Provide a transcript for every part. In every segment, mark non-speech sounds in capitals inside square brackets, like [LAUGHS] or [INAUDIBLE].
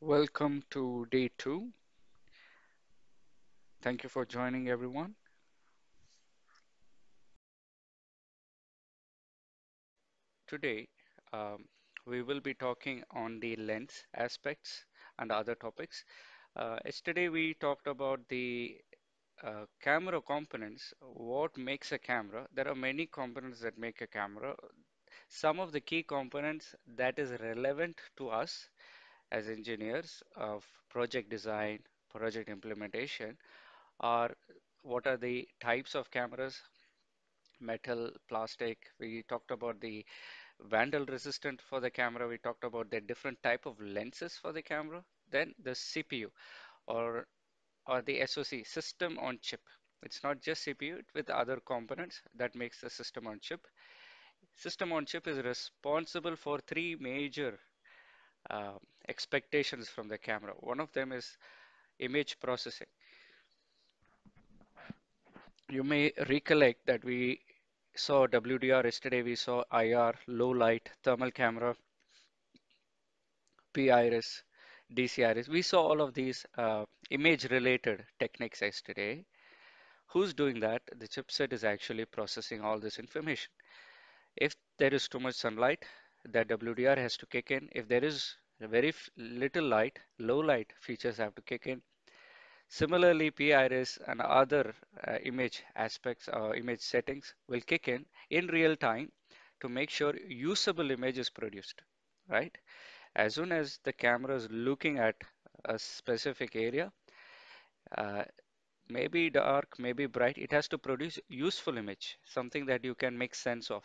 Welcome to day two. Thank you for joining, everyone. Today, um, we will be talking on the lens aspects and other topics. Uh, yesterday, we talked about the uh, camera components. What makes a camera? There are many components that make a camera. Some of the key components that is relevant to us as engineers of project design, project implementation are what are the types of cameras metal, plastic. We talked about the vandal resistant for the camera. We talked about the different type of lenses for the camera. Then the CPU or or the SoC system on chip. It's not just CPU with other components that makes the system on chip. System on chip is responsible for three major uh, expectations from the camera. One of them is image processing. You may recollect that we saw WDR yesterday, we saw IR, low light, thermal camera, PIRIS, DCIRIS. We saw all of these uh, image related techniques yesterday. Who's doing that? The chipset is actually processing all this information. If there is too much sunlight, that WDR has to kick in. If there is very little light, low light features have to kick in. Similarly, PIRIS and other uh, image aspects or image settings will kick in in real time to make sure usable image is produced, right? As soon as the camera is looking at a specific area, uh, maybe dark, maybe bright, it has to produce useful image, something that you can make sense of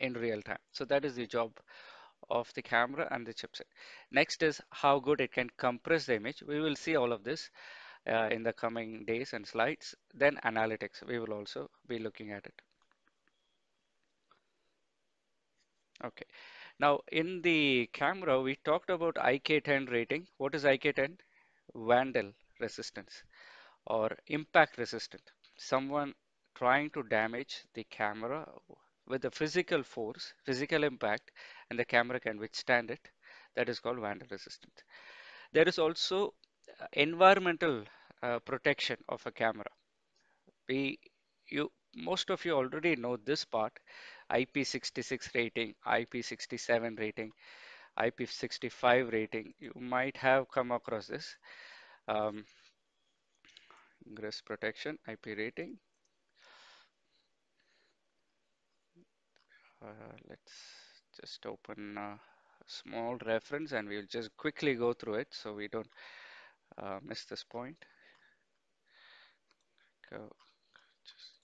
in real time. So that is the job of the camera and the chipset. Next is how good it can compress the image. We will see all of this uh, in the coming days and slides. Then analytics, we will also be looking at it. Okay. Now in the camera, we talked about IK10 rating. What is IK10? Vandal resistance or impact resistant. Someone trying to damage the camera with the physical force, physical impact, and the camera can withstand it. That is called vandal resistant. There is also uh, environmental uh, protection of a camera. We, you, most of you already know this part, IP66 rating, IP67 rating, IP65 rating. You might have come across this. Um, ingress protection, IP rating. Uh, let's just open a small reference and we'll just quickly go through it so we don't uh, miss this point. Go. Just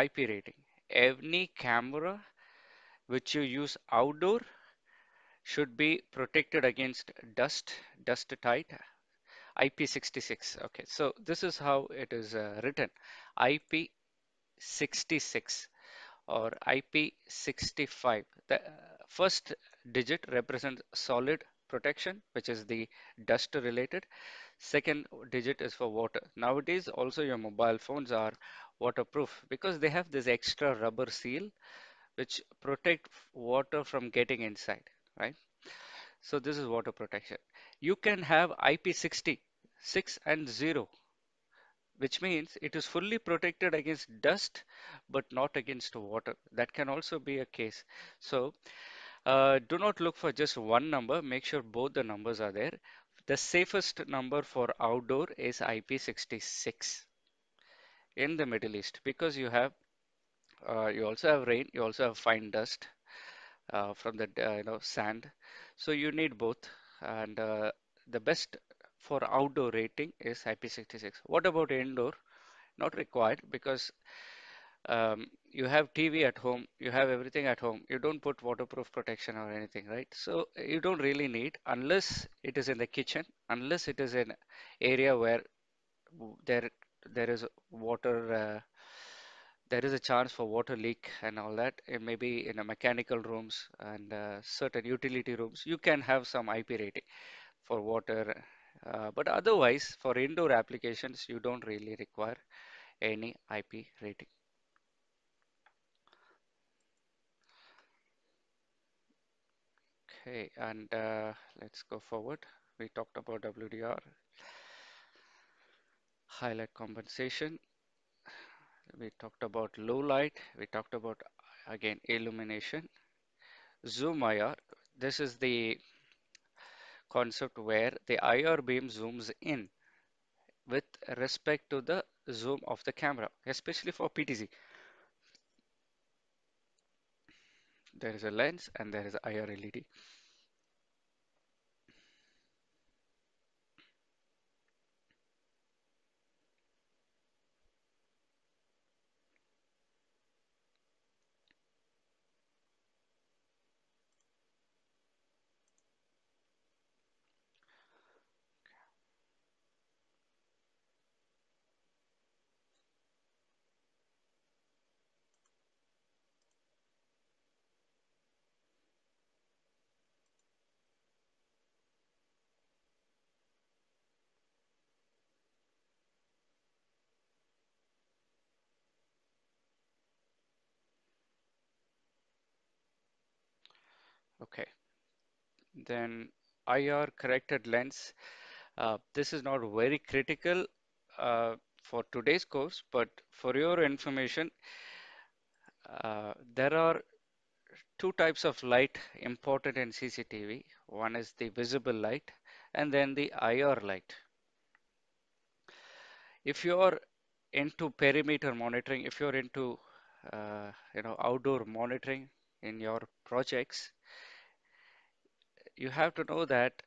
IP rating. Any camera which you use outdoor should be protected against dust, dust tight, IP66. Okay, so this is how it is uh, written. IP66 or IP65. The uh, first digit represents solid protection, which is the dust related. Second digit is for water. Nowadays, also your mobile phones are waterproof because they have this extra rubber seal which protect water from getting inside, right? So this is water protection. You can have IP60, 6 and 0, which means it is fully protected against dust, but not against water. That can also be a case. So uh, do not look for just one number. Make sure both the numbers are there. The safest number for outdoor is IP66 in the Middle East because you have uh, you also have rain, you also have fine dust uh, from the uh, you know sand. So you need both, and uh, the best for outdoor rating is IP66. What about indoor? Not required because um, you have TV at home, you have everything at home. You don't put waterproof protection or anything, right? So you don't really need unless it is in the kitchen, unless it is in area where there there is water. Uh, there is a chance for water leak and all that. It may be in a mechanical rooms and uh, certain utility rooms. You can have some IP rating for water, uh, but otherwise, for indoor applications, you don't really require any IP rating. Okay, and uh, let's go forward. We talked about WDR, highlight compensation. We talked about low light. We talked about, again, illumination. Zoom IR. This is the concept where the IR beam zooms in with respect to the zoom of the camera, especially for PTZ. There is a lens and there is IR LED. Okay, then IR corrected lens. Uh, this is not very critical uh, for today's course, but for your information, uh, there are two types of light important in CCTV. One is the visible light and then the IR light. If you're into perimeter monitoring, if you're into uh, you know outdoor monitoring in your projects, you have to know that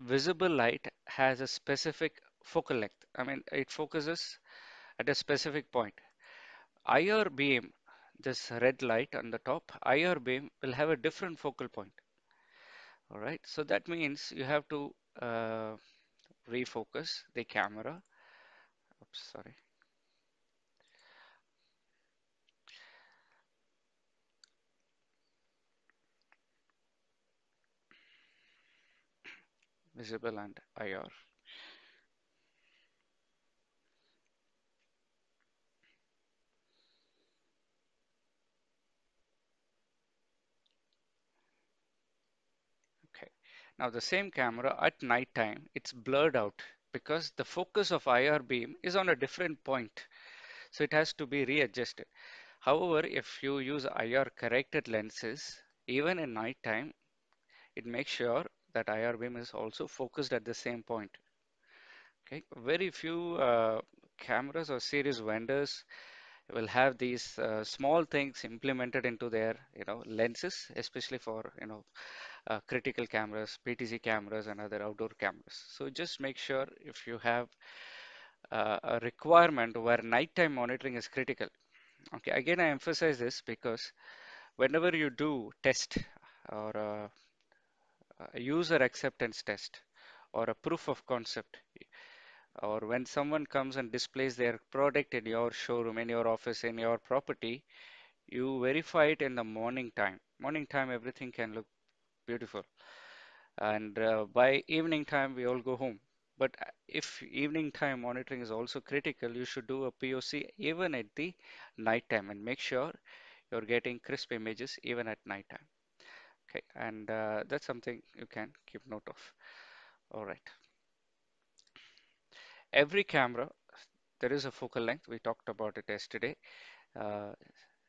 visible light has a specific focal length. I mean, it focuses at a specific point. IR beam, this red light on the top, IR beam will have a different focal point. All right, so that means you have to uh, refocus the camera. Oops, sorry. Visible and IR. Okay. Now the same camera at night time, it's blurred out because the focus of IR beam is on a different point. So it has to be readjusted. However, if you use IR corrected lenses, even in night time, it makes sure that IR beam is also focused at the same point. Okay, very few uh, cameras or series vendors will have these uh, small things implemented into their you know lenses, especially for you know uh, critical cameras, PTZ cameras, and other outdoor cameras. So just make sure if you have uh, a requirement where nighttime monitoring is critical. Okay, again I emphasize this because whenever you do test or a, user acceptance test or a proof of concept or when someone comes and displays their product in your showroom, in your office, in your property, you verify it in the morning time. Morning time, everything can look beautiful. And uh, by evening time, we all go home. But uh, if evening time monitoring is also critical, you should do a POC even at the night time and make sure you're getting crisp images even at night time. Okay, and uh, that's something you can keep note of. All right. Every camera, there is a focal length. We talked about it yesterday. Uh,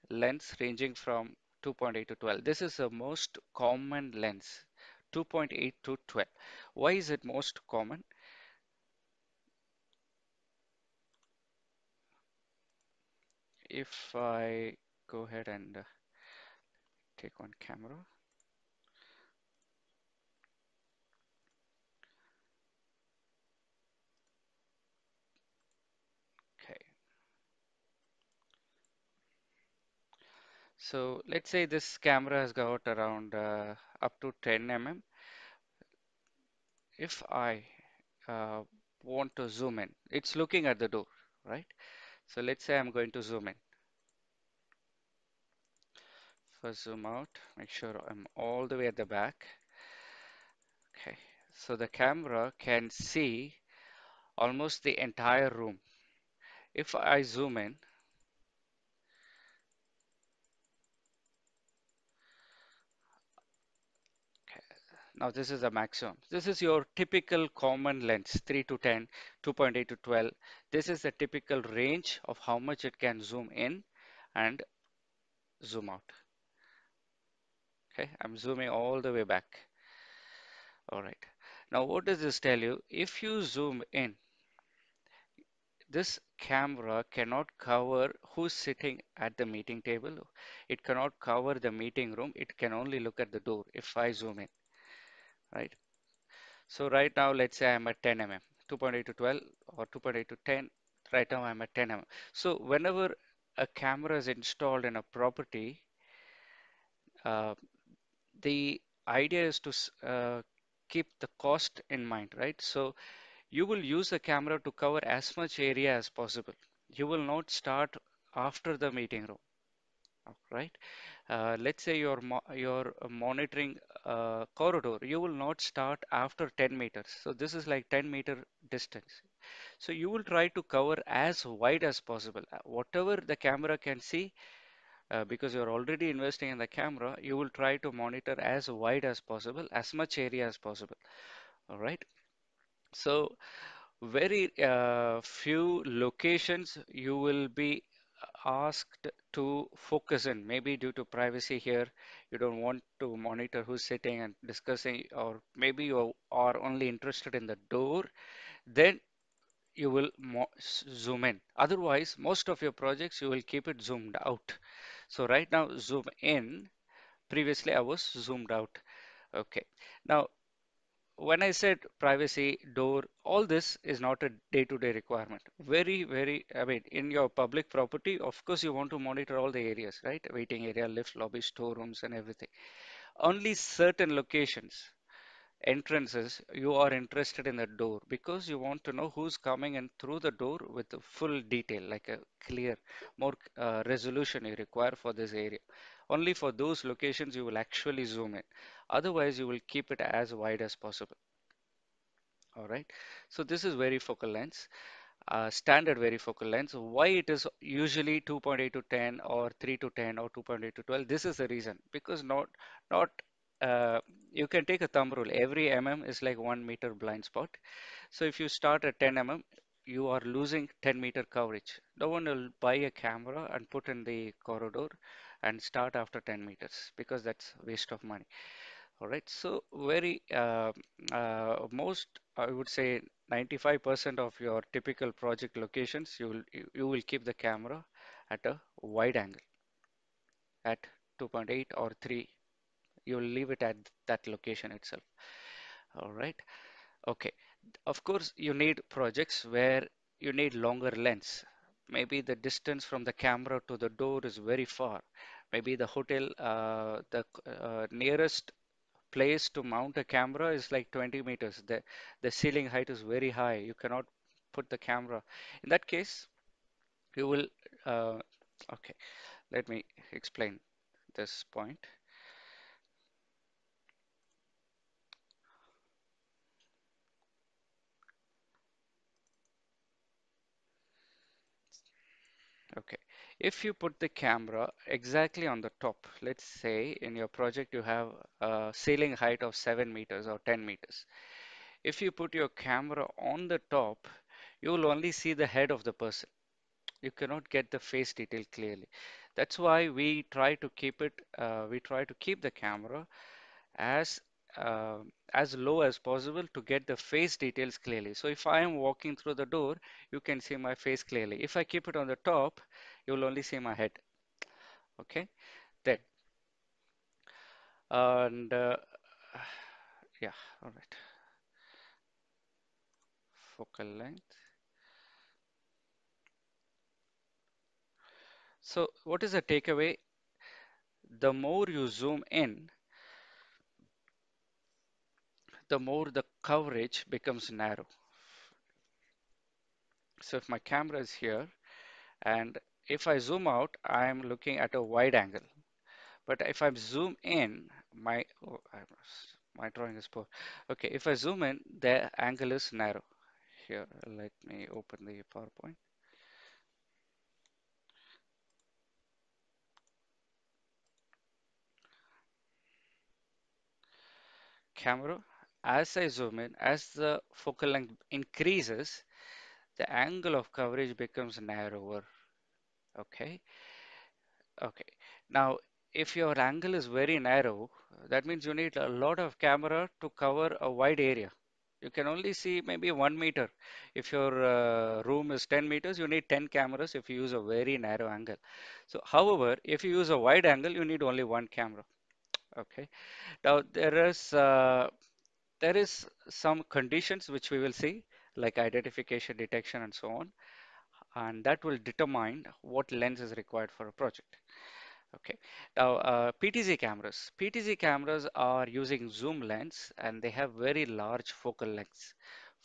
lens ranging from 2.8 to 12. This is the most common lens, 2.8 to 12. Why is it most common? If I go ahead and uh, take on camera, So let's say this camera has got around uh, up to 10 mm. If I uh, want to zoom in, it's looking at the door, right? So let's say I'm going to zoom in. First zoom out, make sure I'm all the way at the back. Okay, so the camera can see almost the entire room. If I zoom in, Now this is the maximum. This is your typical common lens, 3 to 10, 2.8 to 12. This is the typical range of how much it can zoom in and zoom out. Okay, I'm zooming all the way back. All right. Now what does this tell you? If you zoom in, this camera cannot cover who's sitting at the meeting table. It cannot cover the meeting room. It can only look at the door if I zoom in, right? So right now, let's say I'm at 10 mm, 2.8 to 12 or 2.8 to 10. Right now I'm at 10 mm. So whenever a camera is installed in a property, uh, the idea is to uh, keep the cost in mind, right? So you will use the camera to cover as much area as possible. You will not start after the meeting room, right? Uh, let's say you're mo you're monitoring a corridor, you will not start after 10 meters. So this is like 10 meter distance. So you will try to cover as wide as possible. Uh, Whatever the camera can see, uh, because you're already investing in the camera, you will try to monitor as wide as possible, as much area as possible. All right. So very uh, few locations you will be asked to focus in. Maybe due to privacy here, you don't want to monitor who's sitting and discussing, or maybe you are only interested in the door. Then you will zoom in. Otherwise, most of your projects you will keep it zoomed out. So right now, zoom in. Previously, I was zoomed out. Okay. Now, when I said privacy, door, all this is not a day-to-day requirement. Very, very, I mean, in your public property, of course, you want to monitor all the areas, right? Waiting area, lift, lobby, storerooms, and everything. Only certain locations entrances, you are interested in the door because you want to know who's coming in through the door with the full detail, like a clear, more uh, resolution you require for this area. Only for those locations you will actually zoom in. Otherwise, you will keep it as wide as possible. All right. So this is varifocal lens, uh, standard varifocal lens. Why it is usually 2.8 to 10 or 3 to 10 or 2.8 to 12? This is the reason because not not uh, you can take a thumb rule. Every mm is like one meter blind spot. So if you start at 10 mm, you are losing 10 meter coverage. No one will buy a camera and put in the corridor and start after 10 meters because that's waste of money. All right, so very uh, uh, most I would say 95% of your typical project locations you will you, will keep the camera at a wide angle at 2.8 or 3. You will leave it at that location itself. All right. Okay. Of course, you need projects where you need longer lens. Maybe the distance from the camera to the door is very far. Maybe the hotel, uh, the uh, nearest place to mount a camera is like 20 meters. The, the ceiling height is very high. You cannot put the camera. In that case, you will, uh, okay, let me explain this point. Okay, if you put the camera exactly on the top, let's say in your project you have a ceiling height of 7 meters or 10 meters. If you put your camera on the top, you will only see the head of the person. You cannot get the face detail clearly. That's why we try to keep it, uh, we try to keep the camera as uh, as low as possible to get the face details clearly. So if I am walking through the door, you can see my face clearly. If I keep it on the top, you will only see my head. Okay, then and uh, yeah, all right. Focal length. So what is the takeaway? The more you zoom in, the more the coverage becomes narrow. So if my camera is here and if I zoom out, I'm looking at a wide angle. But if I zoom in, my oh, my drawing is poor. Okay, if I zoom in, the angle is narrow. Here, let me open the PowerPoint. camera. As I zoom in, as the focal length increases, the angle of coverage becomes narrower. Okay. Okay. Now, if your angle is very narrow, that means you need a lot of camera to cover a wide area. You can only see maybe one meter. If your uh, room is 10 meters, you need 10 cameras if you use a very narrow angle. So, however, if you use a wide angle, you need only one camera. Okay. Now, there is uh, there is some conditions which we will see, like identification, detection, and so on, and that will determine what lens is required for a project. Okay. Now, uh, PTZ cameras. PTZ cameras are using zoom lens and they have very large focal lengths.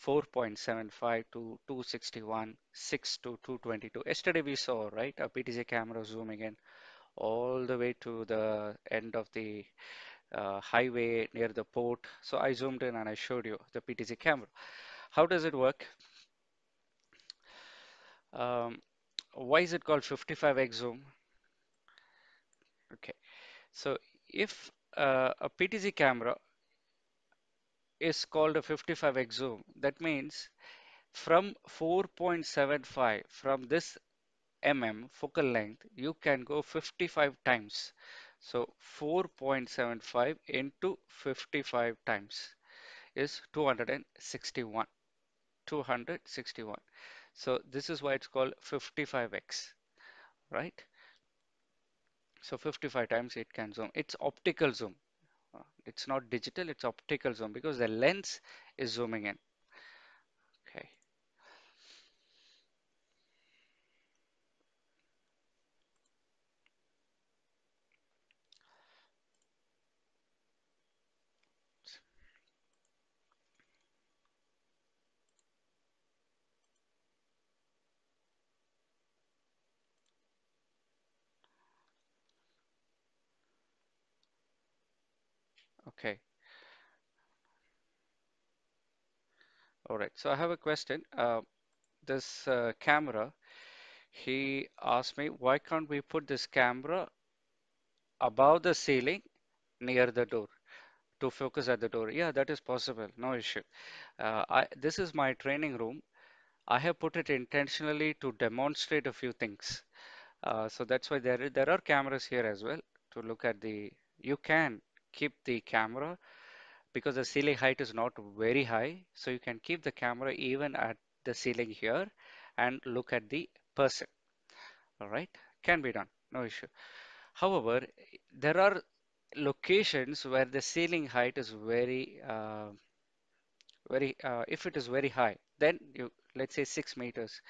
4.75 to 261, 6 to 222. Yesterday we saw, right, a PTZ camera zooming in all the way to the end of the uh, highway near the port. So I zoomed in and I showed you the PTZ camera. How does it work? Um, why is it called 55x zoom? Okay, so if uh, a PTZ camera is called a 55x zoom, that means from 4.75 from this mm focal length, you can go 55 times. So 4.75 into 55 times is 261. 261. So this is why it's called 55x, right? So 55 times it can zoom. It's optical zoom. Uh, It's not digital, it's optical zoom because the lens is zooming in. Okay. All right. So I have a question. Uh, this uh, camera, he asked me, why can't we put this camera above the ceiling near the door to focus at the door? Yeah, that is possible. No issue. Uh, I, this is my training room. I have put it intentionally to demonstrate a few things. Uh, so that's why there there are cameras here as well to look at the. You can keep the camera because the ceiling height is not very high, so you can keep the camera even at the ceiling here and look at the person. All right, can be done, no issue. However, there are locations where the ceiling height is very uh, very uh, if it is very high, then you let's say six meters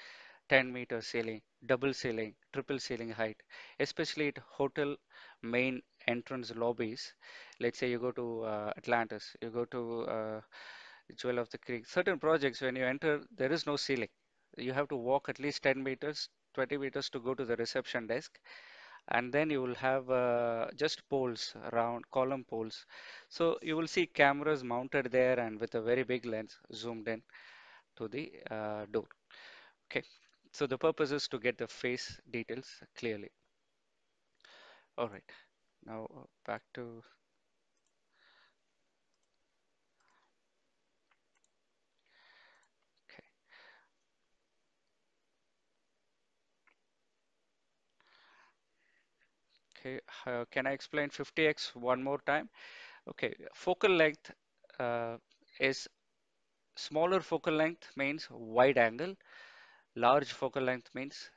10 meter ceiling, double ceiling, triple ceiling height, especially at hotel main entrance lobbies. Let's say you go to uh, Atlantis, you go to uh, Jewel of the Creek. Certain projects, when you enter, there is no ceiling. You have to walk at least 10 meters, 20 meters to go to the reception desk. And then you will have uh, just poles around, column poles. So you will see cameras mounted there and with a very big lens zoomed in to the uh, door. Okay, so the purpose is to get the face details clearly. All right, now uh, back to okay. Okay, uh, can I explain 50x one more time? Okay, focal length uh, is smaller focal length means wide angle, large focal length means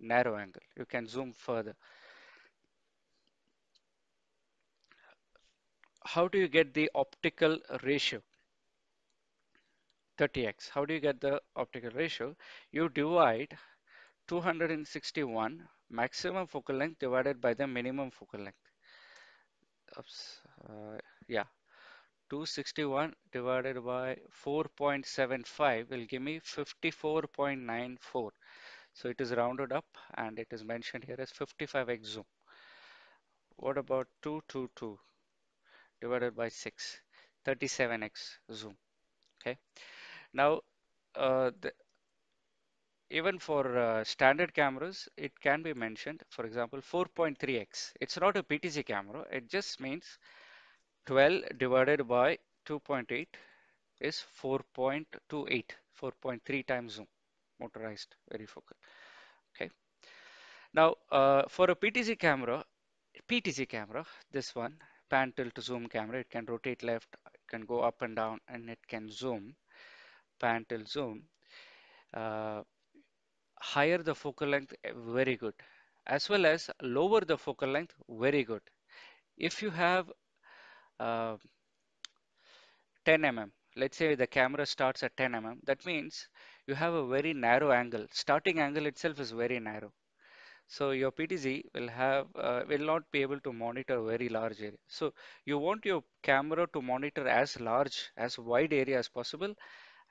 narrow angle. You can zoom further. How do you get the optical ratio? 30x. How do you get the optical ratio? You divide 261 maximum focal length divided by the minimum focal length. Oops, uh, yeah, 261 divided by 4.75 will give me 54.94. So it is rounded up and it is mentioned here as 55x zoom. What about 222 divided by 6? 37x zoom. Okay. Now, uh, the, even for uh, standard cameras, it can be mentioned, for example, 4.3x. It's not a PTZ camera, it just means 12 divided by 2.8 is 4.28, 4.3 times zoom, motorized varifocal. Okay. Now, uh, for a PTZ camera, PTZ camera, this one, pan tilt to zoom camera, it can rotate left, it can go up and down, and it can zoom, pan tilt zoom. Uh, higher the focal length, eh, very good. As well as lower the focal length, very good. If you have uh, 10 mm, let's say the camera starts at 10 mm, that means you have a very narrow angle. Starting angle itself is very narrow. So your PTZ will have uh, will not be able to monitor very large area. So you want your camera to monitor as large, as wide area as possible,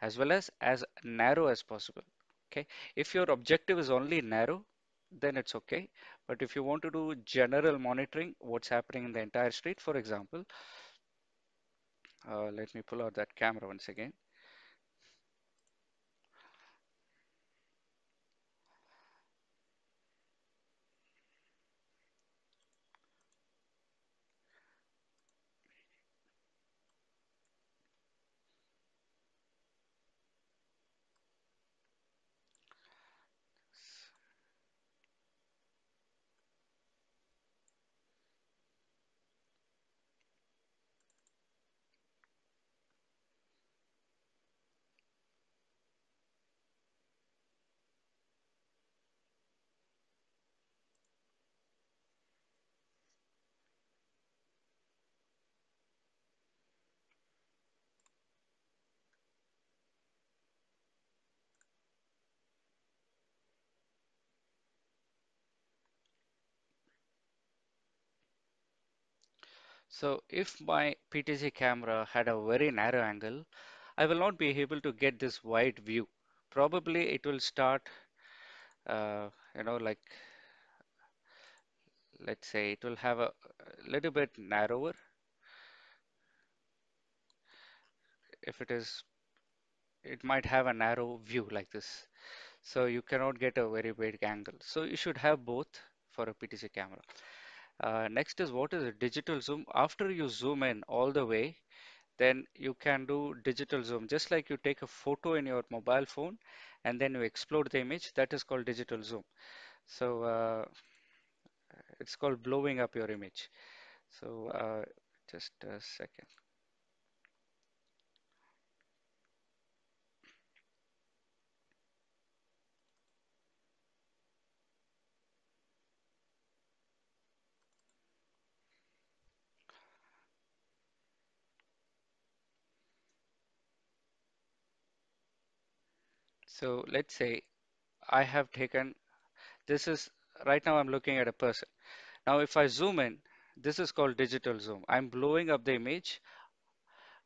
as well as as narrow as possible. Okay. If your objective is only narrow, then it's okay. But if you want to do general monitoring, what's happening in the entire street, for example, uh, let me pull out that camera once again. So if my PTZ camera had a very narrow angle, I will not be able to get this wide view. Probably it will start, uh, you know, like let's say it will have a, little bit narrower. If it is, it might have a narrow view like this. So you cannot get a very big angle. So you should have both for a PTZ camera. Uh, next is what is a digital zoom? After you zoom in all the way, then you can do digital zoom. Just like you take a photo in your mobile phone and then you explode the image, that is called digital zoom. So uh, it's called blowing up your image. So uh, just a second. So let's say I have taken, this is, right now I'm looking at a person. Now if I zoom in, this is called digital zoom. I'm blowing up the image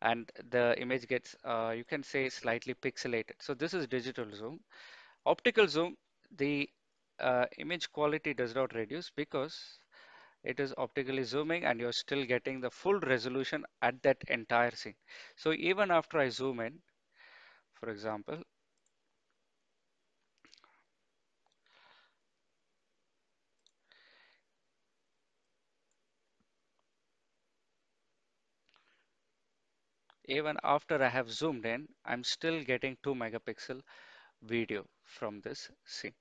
and the image gets, uh, you can say slightly pixelated. So this is digital zoom. Optical zoom, the uh, image quality does not reduce because it is optically zooming and you're still getting the full resolution at that entire scene. So even after I zoom in, for example, even after I have zoomed in, I'm still getting 2 megapixel video from this scene.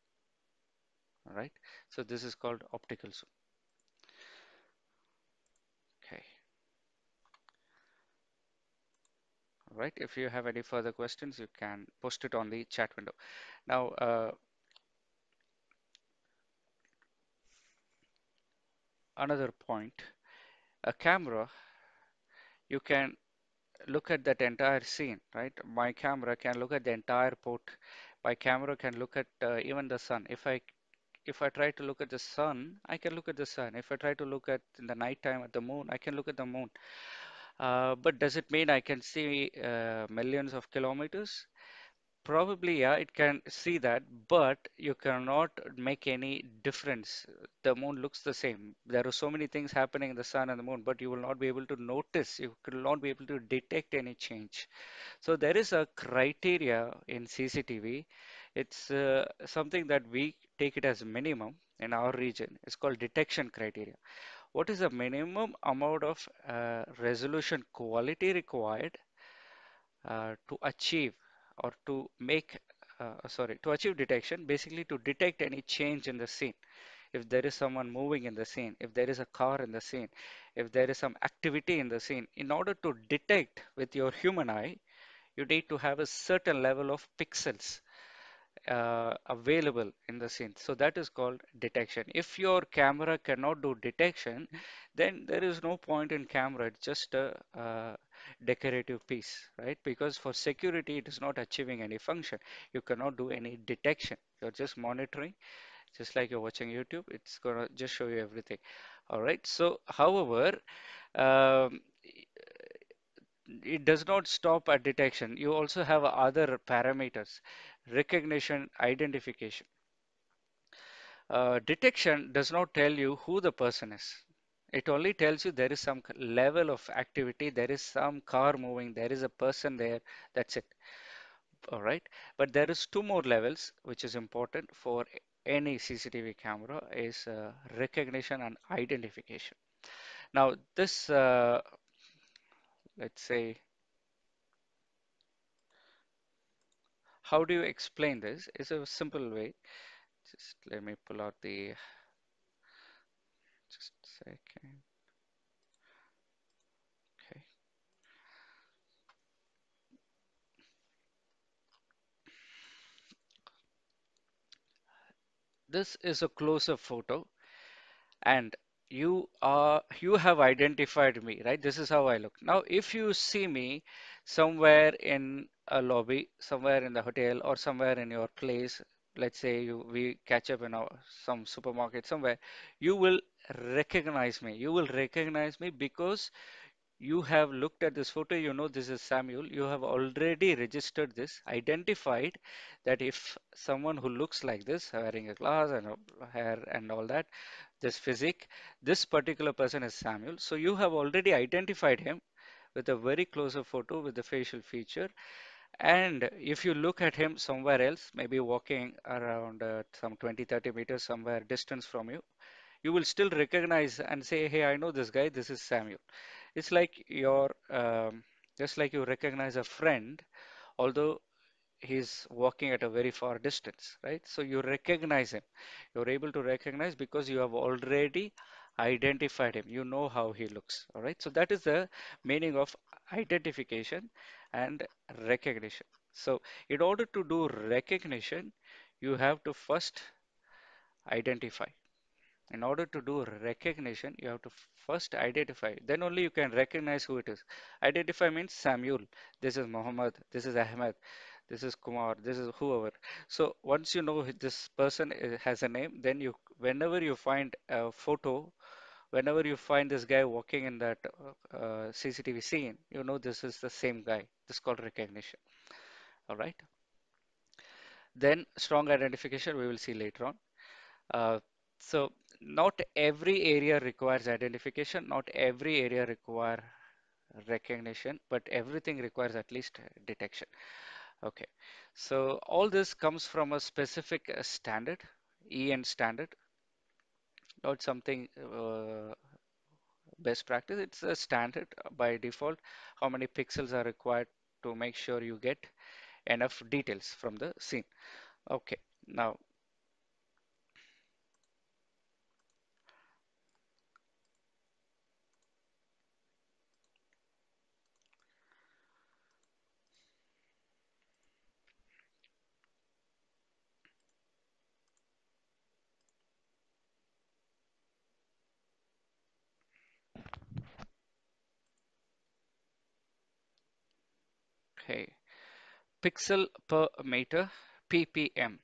All right. So this is called optical zoom. Okay. All right. If you have any further questions, you can post it on the chat window. Now, uh, another point, a camera, you can look at that entire scene, right? My camera can look at the entire port. My camera can look at uh, even the sun. If I if I try to look at the sun, I can look at the sun. If I try to look at in the nighttime at the moon, I can look at the moon. Uh, but does it mean I can see uh, millions of kilometers? Probably, yeah, it can see that, but you cannot make any difference. The moon looks the same. There are so many things happening in the sun and the moon, but you will not be able to notice, you will not be able to detect any change. So there is a criteria in CCTV. It's uh, something that we take it as minimum in our region. It's called detection criteria. what is the minimum amount of uh, resolution quality required uh, to achieve or to make uh, sorry to achieve detection basically to detect any change in the scene if there is someone moving in the scene if there is a car in the scene if there is some activity in the scene in order to detect with your human eye you need to have a certain level of pixels uh, available in the scene. So that is called detection. If your camera cannot do detection, then there is no point in camera. It's just a, uh decorative piece, right? Because for security, it is not achieving any function. You cannot do any detection. You're just monitoring, just like you're watching YouTube. It's gonna just show you everything. All right. So, however, um, it does not stop at detection. You also have other parameters, recognition, identification. Uh, detection does not tell you who the person is. It only tells you there is some level of activity, there is some car moving, there is a person there. That's it. All right. But there is two more levels which is important for any CCTV camera is uh, recognition and identification. Now this, uh, let's say, how do you explain this? Is a simple way. Just let me pull out the, second. Okay. This is a close-up photo and you are you have identified me, right? This is how I look. Now, if you see me somewhere in a lobby, somewhere in the hotel or somewhere in your place, let's say you we catch up in our, some supermarket somewhere, you will recognize me. You will recognize me because you have looked at this photo, you know this is Samuel. You have already registered this, identified that if someone who looks like this, wearing a glass and hair and all that, this physique, this particular person is Samuel. So you have already identified him with a very closer photo with the facial feature. And if you look at him somewhere else, maybe walking around uh, some 20, 30 meters somewhere distance from you, you will still recognize and say, hey, I know this guy, this is Samuel. It's like your, um, just like you recognize a friend, although he's walking at a very far distance, right? So you recognize him. You're able to recognize because you have already identified him. You know how he looks, all right? So that is the meaning of identification and recognition. So in order to do recognition, you have to first identify. In order to do recognition, you have to first identify. Then only you can recognize who it is. Identify means Samuel. This is Muhammad. This is Ahmed. This is Kumar. This is whoever. So once you know this person has a name, then you, whenever you find a photo, whenever you find this guy walking in that uh, CCTV scene, you know this is the same guy. This is called recognition. All right. Then strong identification we will see later on. Uh, so not every area requires identification, not every area require recognition, but everything requires at least detection. Okay, so all this comes from a specific uh, standard, EN standard, not something uh, best practice. It's a standard by default, how many pixels are required to make sure you get enough details from the scene. Okay, now okay, pixel per meter, ppm.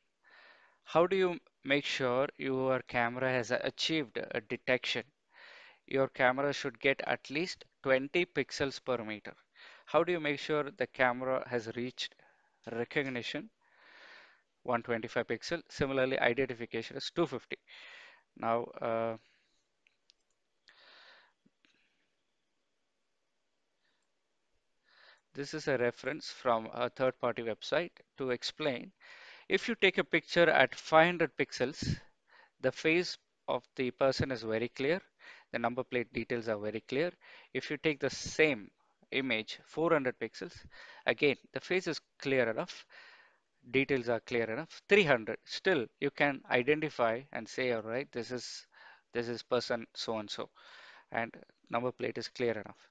How do you make sure your camera has achieved a detection? Your camera should get at least 20 pixels per meter. How do you make sure the camera has reached recognition 125 pixel? Similarly, identification is 250. Now, uh, this is a reference from a third-party website to explain. If you take a picture at 500 pixels, the face of the person is very clear. the number plate details are very clear. If you take the same image, 400 pixels, again, the face is clear enough, details are clear enough. 300, still you can identify and say, all right, this is this is person so and so, and number plate is clear enough.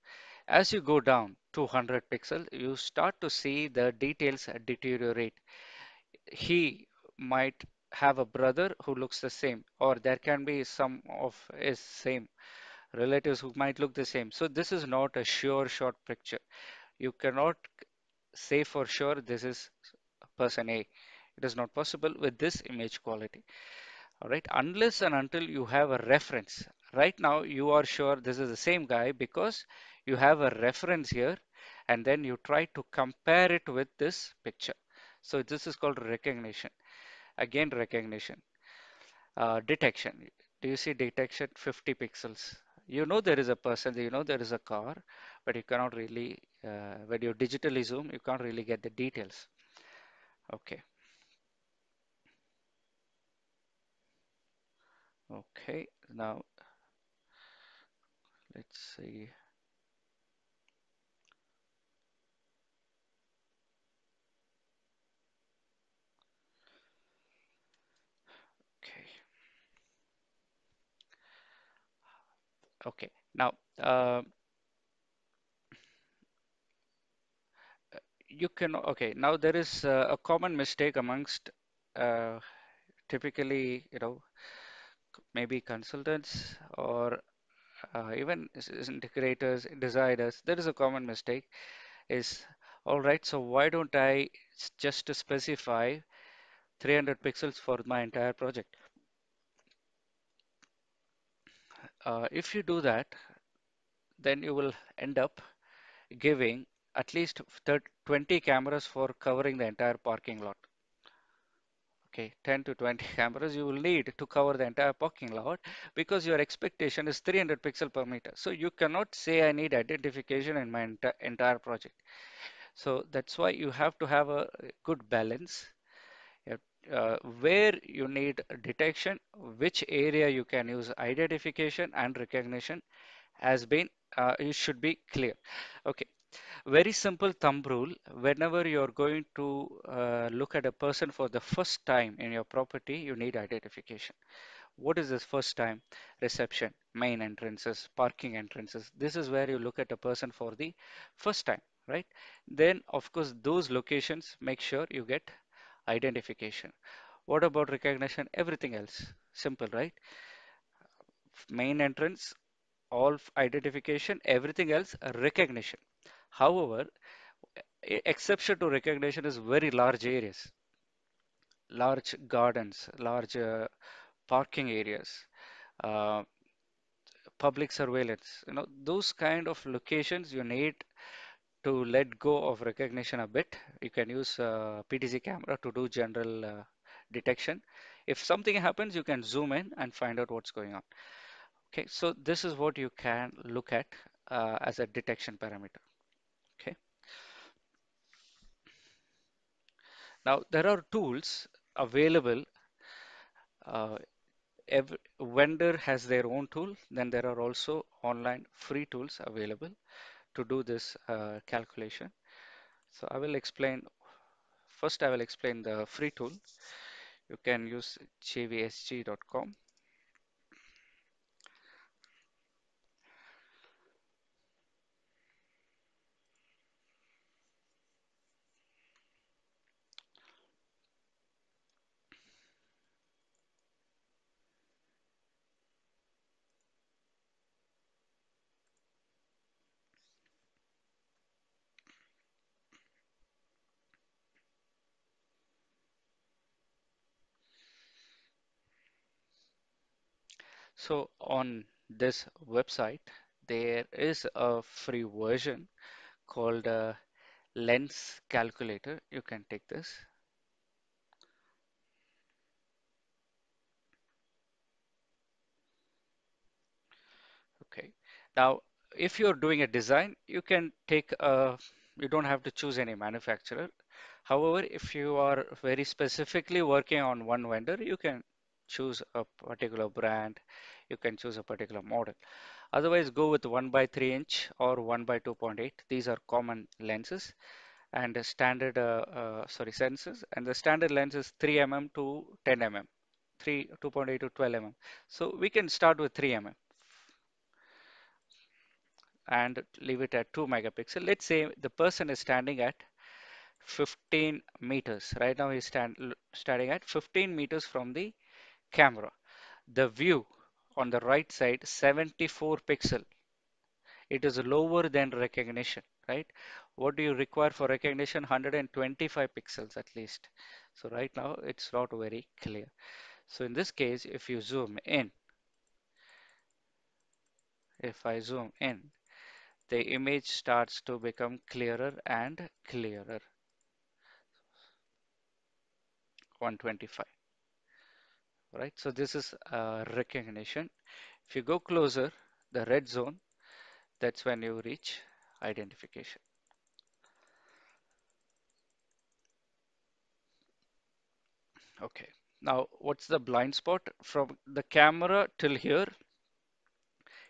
As you go down 200 pixels, you start to see the details deteriorate. He might have a brother who looks the same, or there can be some of his same relatives who might look the same. So this is not a sure shot picture. You cannot say for sure this is person A. It is not possible with this image quality. All right, unless and until you have a reference. Right now, you are sure this is the same guy because you have a reference here and then you try to compare it with this picture. So this is called recognition. Again, recognition. Uh, detection. Do you see detection 50 pixels? You know there is a person, you know there is a car, but you cannot really, uh, when you digitally zoom, you can't really get the details. Okay. Okay. Now let's see. Okay. Now, uh, you can, okay, now there is uh, a common mistake amongst uh, typically, you know, maybe consultants or uh, even integrators, designers. There is a common mistake is, all right, so why don't I just specify 300 pixels for my entire project? Uh, if you do that, then you will end up giving at least 30, 20 cameras for covering the entire parking lot. Okay, 10 to 20 [LAUGHS] cameras you will need to cover the entire parking lot because your expectation is 300 pixel per meter. So you cannot say I need identification in my enti entire project. So that's why you have to have a good balance uh, where you need detection, which area you can use identification and recognition has been, uh, it should be clear. Okay, very simple thumb rule. Whenever you're going to uh, look at a person for the first time in your property, you need identification. What is this first time? Reception, main entrances, parking entrances. This is where you look at a person for the first time, right? Then, of course, those locations, make sure you get identification. What about recognition? Everything else. Simple, right? Main entrance, all identification, everything else, recognition. However, exception to recognition is very large areas, large gardens, large uh, parking areas, uh, public surveillance. You know, those kind of locations you need to let go of recognition a bit. You can use uh, PTZ camera to do general uh, detection. If something happens, you can zoom in and find out what's going on. Okay, so this is what you can look at uh, as a detection parameter. Okay, now there are tools available uh, every vendor has their own tool. Then there are also online free tools available to do this uh, calculation. So I will explain, first I will explain the free tool. You can use jvsg.com. So on this website, there is a free version called uh, Lens Calculator. You can take this. Okay. Now, if you're doing a design, you can take a, you don't have to choose any manufacturer. However, if you are very specifically working on one vendor, you can choose a particular brand, you can choose a particular model. Otherwise, go with 1 by 3 inch or 1 by 2.8. These are common lenses and standard, uh, uh, sorry, sensors. And the standard lens is 3 mm to 10 mm, 3 2.8 to 12 mm. So we can start with 3 mm and leave it at 2 megapixel. Let's say the person is standing at 15 meters. Right now he's stand, standing at 15 meters from the camera. The view on the right side 74 pixel. It is lower than recognition, right? What do you require for recognition? 125 pixels at least. So right now it's not very clear. So in this case, if you zoom in, if I zoom in, the image starts to become clearer and clearer. 125 right? So this is uh, recognition. If you go closer the red zone that's when you reach identification. Okay. Now what's the blind spot? From the camera till here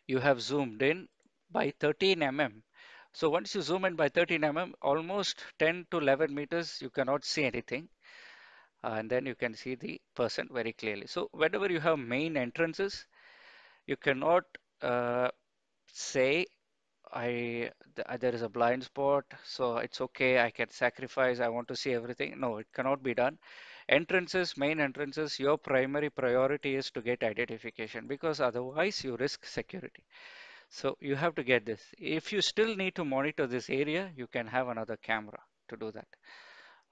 you have zoomed in by 13 mm so once you zoom in by 13 mm almost 10 to 11 meters you cannot see anything and then you can see the person very clearly. So whenever you have main entrances, you cannot uh, say I th there is a blind spot, so it's okay. I can sacrifice. I want to see everything. No, it cannot be done. Entrances, main entrances, your primary priority is to get identification because otherwise you risk security. So you have to get this. If you still need to monitor this area, you can have another camera to do that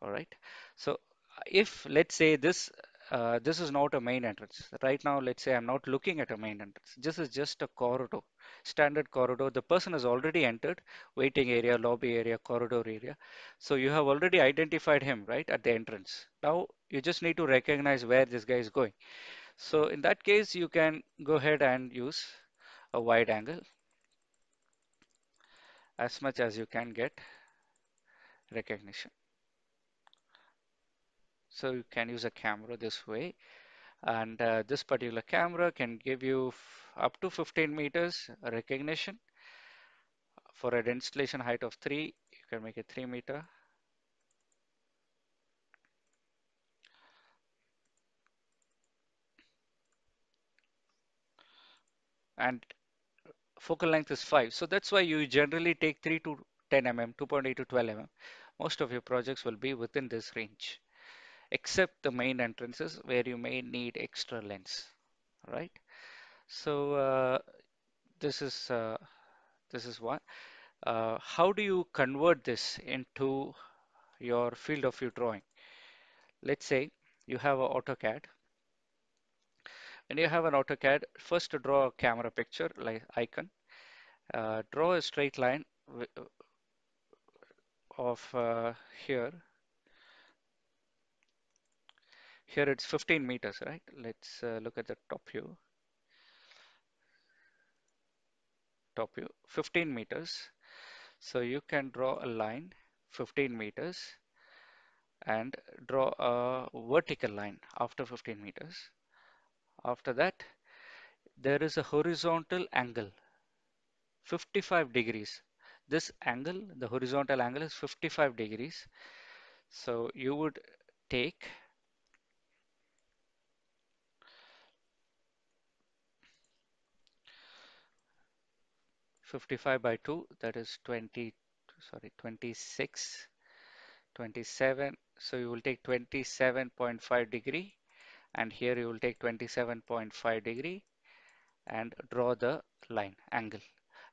all right so if let's say this uh, this is not a main entrance. Right now let's say I'm not looking at a main entrance. This is just a corridor standard corridor. The person has already entered waiting area lobby area corridor area. So you have already identified him right at the entrance. Now you just need to recognize where this guy is going. So in that case you can go ahead and use a wide angle. As much as you can get recognition so you can use a camera this way. And uh, this particular camera can give you up to 15 meters recognition. For an installation height of 3 you can make it 3 meter. And focal length is 5 so that's why you generally take 3 to 10 mm 2.8 to 12 mm most of your projects will be within this range except the main entrances where you may need extra lens right? So uh, this is uh, this is one. Uh, how do you convert this into your field of view drawing? Let's say you have an AutoCAD. When you have an AutoCAD first to draw a camera picture like icon. Uh, draw a straight line of uh, here here it's 15 meters right? Let's uh, look at the top view. Top view 15 meters. So you can draw a line 15 meters and draw a vertical line after 15 meters. After that there is a horizontal angle 55 degrees. This angle the horizontal angle is 55 degrees. So you would take Fifty-five by two, that is twenty, sorry, twenty-six, twenty-seven. So you will take twenty-seven point five degree, and here you will take twenty-seven point five degree, and draw the line angle,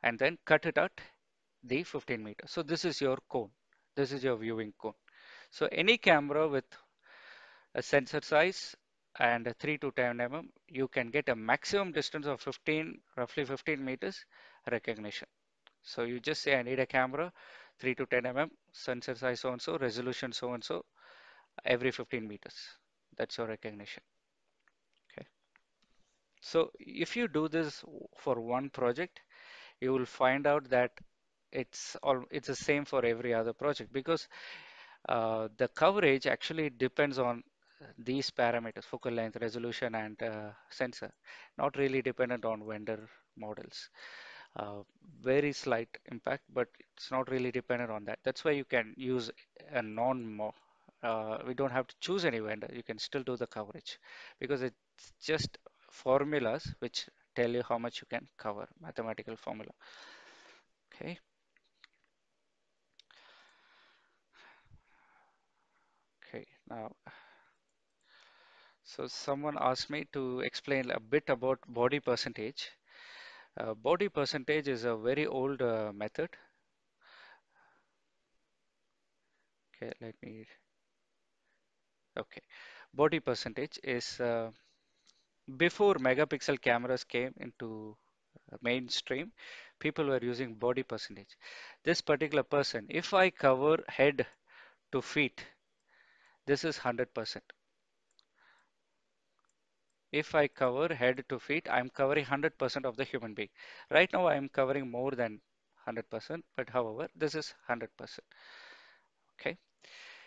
and then cut it at the fifteen meter. So this is your cone. This is your viewing cone. So any camera with a sensor size and a 3 to 10 mm, you can get a maximum distance of 15, roughly 15 meters recognition. So you just say I need a camera 3 to 10 mm, sensor size so and so, resolution so and so, every 15 meters. That's your recognition. Okay. So if you do this for one project, you will find out that it's all it's the same for every other project because uh, the coverage actually depends on these parameters, focal length, resolution, and uh, sensor, not really dependent on vendor models. Uh, very slight impact, but it's not really dependent on that. That's why you can use a non uh, we don't have to choose any vendor. You can still do the coverage because it's just formulas which tell you how much you can cover, mathematical formula. Okay. Okay. Now, so someone asked me to explain a bit about body percentage. Uh, body percentage is a very old uh, method. Okay, let me. Okay, body percentage is uh, before megapixel cameras came into uh, mainstream, people were using body percentage. This particular person, if I cover head to feet, this is 100%. If I cover head to feet, I'm covering 100% of the human being. Right now, I'm covering more than 100%, but however, this is 100%. Okay.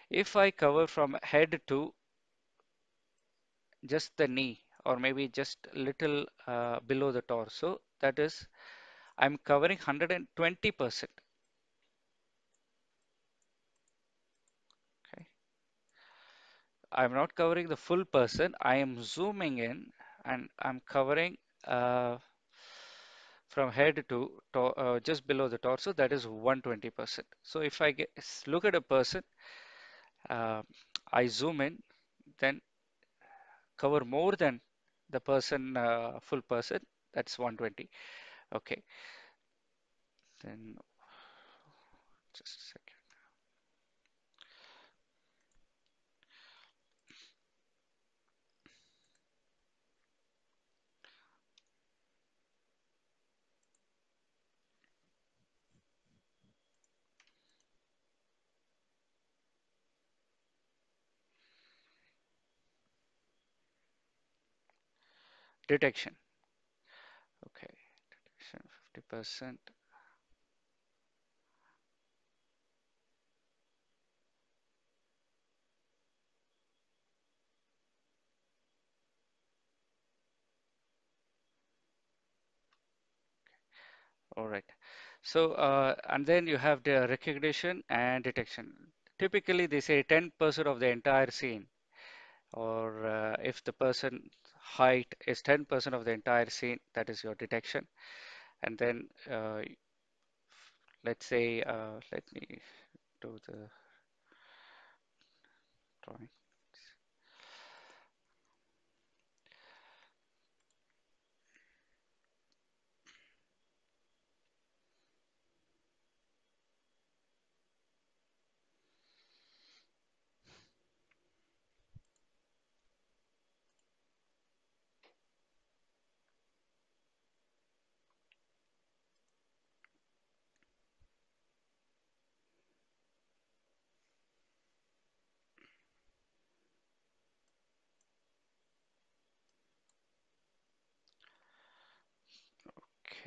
If I cover from head to just the knee, or maybe just little uh, below the torso, that is, I'm covering 120%. I'm not covering the full person. I am zooming in and I'm covering uh, from head to, to uh, just below the torso, that is 120%. So if I get, look at a person, uh, I zoom in, then cover more than the person, uh, full person, that's 120. Okay, then just a second. Detection. Okay, detection 50%. All right. So, uh, and then you have the recognition and detection. Typically, they say 10% of the entire scene, or uh, if the person height is 10% of the entire scene, that is your detection. And then, uh, let's say, uh, let me do the drawing.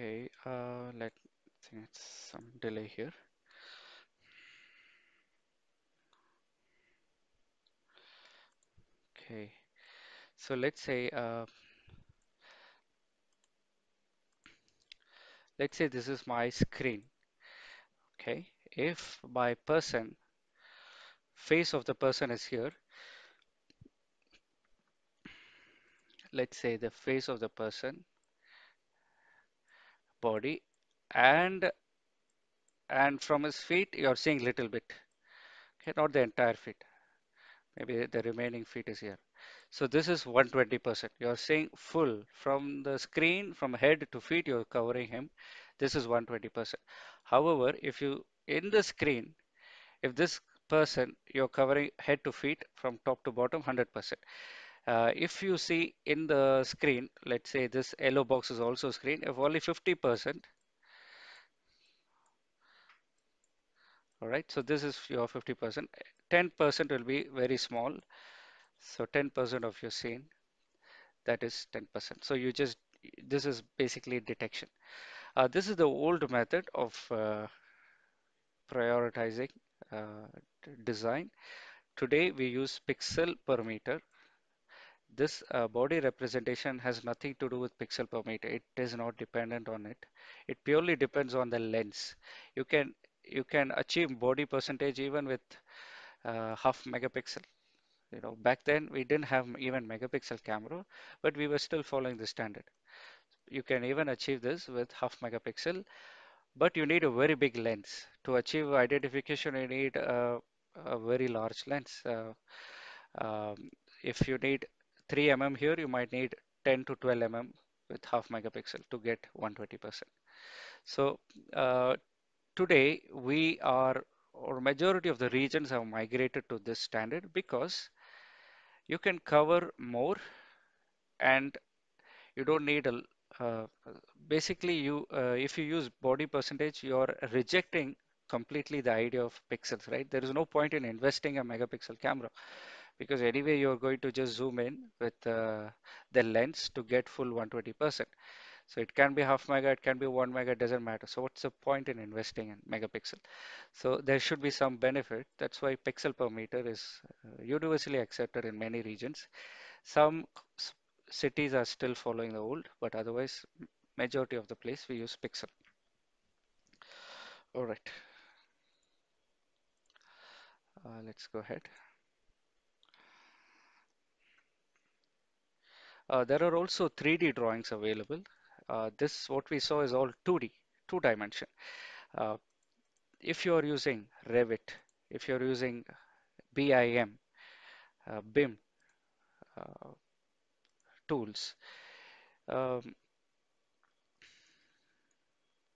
Okay, uh, let think it's some delay here. Okay, so let's say uh, let's say this is my screen. Okay, if my person face of the person is here, let's say the face of the person, body, and and from his feet you're seeing little bit. Okay, not the entire feet. Maybe the remaining feet is here. So this is 120%. You're seeing full from the screen, from head to feet, you're covering him. This is 120%. However, if you in the screen, if this person you're covering head to feet from top to bottom 100%. Uh, if you see in the screen, let's say this yellow box is also screen, if only 50%, all right, so this is your 50%. 10% will be very small. So 10% of your scene, that is 10%. So you just, this is basically detection. Uh, this is the old method of uh, prioritizing uh, design. Today we use pixel per meter This uh, body representation has nothing to do with pixel per meter. It is not dependent on it. It purely depends on the lens. You can you can achieve body percentage even with uh, half megapixel. You know, back then we didn't have even megapixel camera, but we were still following the standard. You can even achieve this with half megapixel, but you need a very big lens. To achieve identification, you need a, a very large lens. Uh, um, if you need 3 mm here, you might need 10 to 12 mm with half megapixel to get 120%. So uh, today we are, or majority of the regions have migrated to this standard because you can cover more and you don't need a uh, basically you uh, if you use body percentage you're rejecting completely the idea of pixels right there is no point in investing a megapixel camera because anyway you're going to just zoom in with uh, the lens to get full 120% so it can be half mega it can be one mega doesn't matter. So what's the point in investing in megapixel? So there should be some benefit. That's why pixel per meter is uh, universally accepted in many regions. Some cities are still following the old, but otherwise, majority of the place we use pixel. All right, uh, let's go ahead. Uh, there are also 3D drawings available. Uh, this, what we saw is all 2D, two dimension. Uh, if you're using Revit, if you're using BIM, uh, BIM uh, tools, um,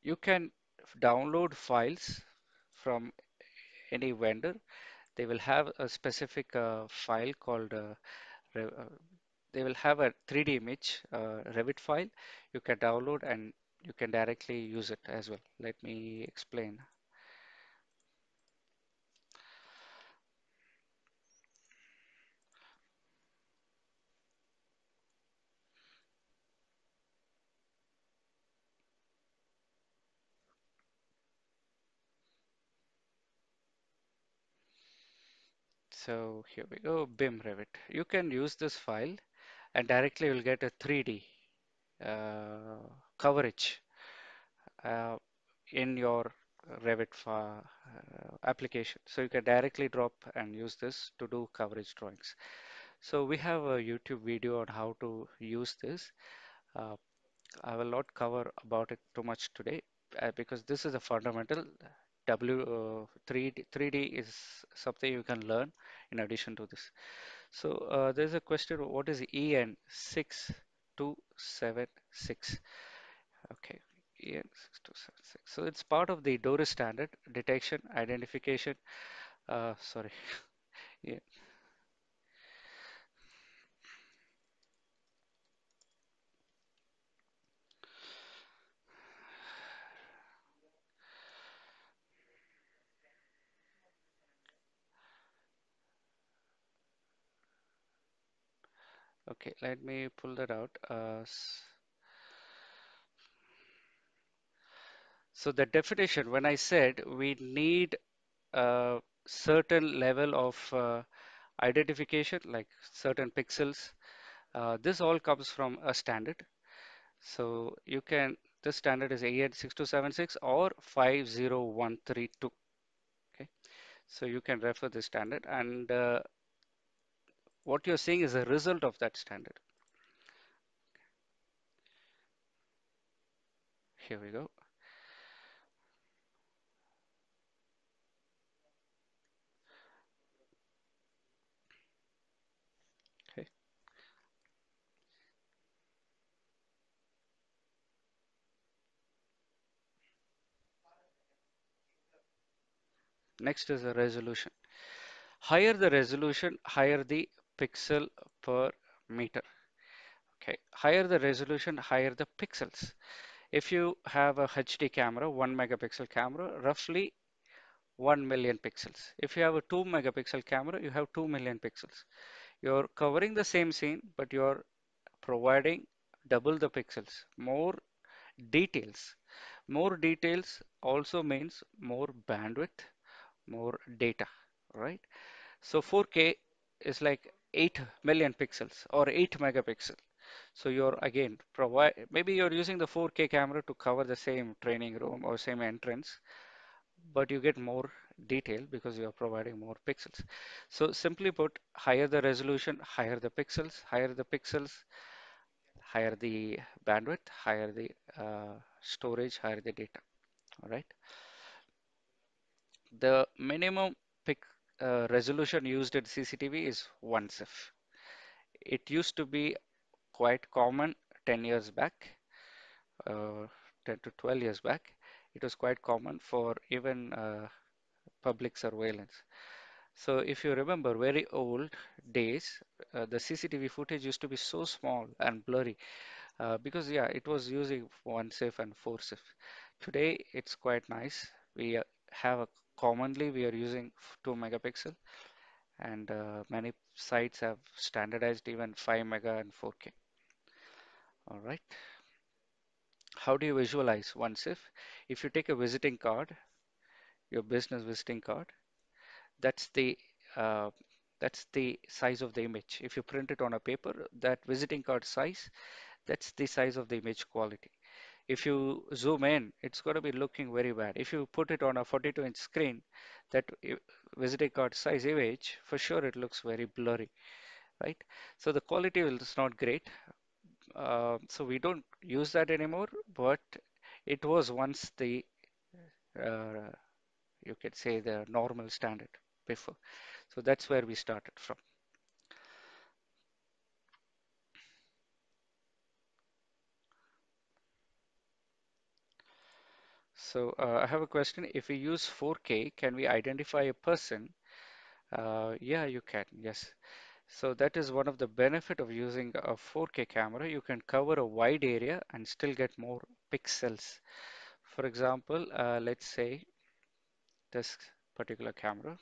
you can download files from any vendor. They will have a specific file called they will have a 3D image uh, Revit file you can download and you can directly use it as well. Let me explain. So here we go, BIM Revit. You can use this file and directly you'll get a 3D uh, coverage uh, in your Revit uh, application. So you can directly drop and use this to do coverage drawings. So we have a YouTube video on how to use this. Uh, I will not cover about it too much today uh, because this is a fundamental. W uh, 3D, 3D is something you can learn in addition to this. So uh, there's a question, what is EN 6276? Okay, EN 6276. So it's part of the DORIS standard, detection, identification, uh, sorry, [LAUGHS] yeah. Okay, let me pull that out. Uh, so the definition, when I said we need a certain level of uh, identification, like certain pixels, uh, this all comes from a standard. So you can, this standard is EN 6276 or 50132. Okay, so you can refer this standard and uh, what you're seeing is a result of that standard. Here we go. Okay. Next is the resolution. Higher the resolution, higher the pixel per meter. Okay, higher the resolution, higher the pixels. If you have a HD camera, one megapixel camera, roughly 1 million pixels. If you have a 2 megapixel camera, you have 2 million pixels. You're covering the same scene, but you're providing double the pixels, more details. More details also means more bandwidth, more data, right? So 4K is like 8 million pixels or 8 megapixel. So you're again provide maybe you're using the 4K camera to cover the same training room or same entrance, but you get more detail because you're providing more pixels. So simply put, higher the resolution, higher the pixels, higher the pixels, higher the bandwidth, higher the uh, storage, higher the data. All right. The minimum uh, resolution used in CCTV is 1 CIF. It used to be quite common 10 years back, uh, 10 to 12 years back. It was quite common for even uh, public surveillance. So if you remember very old days, uh, the CCTV footage used to be so small and blurry uh, because yeah, it was using one CIF and four CIF. Today it's quite nice. We uh, have a commonly we are using two megapixel and uh, many sites have standardized even 5 mega and 4K. All right. How do you visualize one CIF? If you take a visiting card, your business visiting card, that's the uh, that's the size of the image. If you print it on a paper, that visiting card size, that's the size of the image quality. If you zoom in, it's going to be looking very bad. If you put it on a 42 inch screen, that visiting card size image, for sure it looks very blurry, right? So the quality is not great. Uh, so we don't use that anymore, but it was once the uh, you could say the normal standard before. So that's where we started from. So uh, I have a question. If we use 4K, can we identify a person? Uh, yeah, you can. Yes. So that is one of the benefit of using a 4K camera. You can cover a wide area and still get more pixels. For example, uh, let's say this particular camera.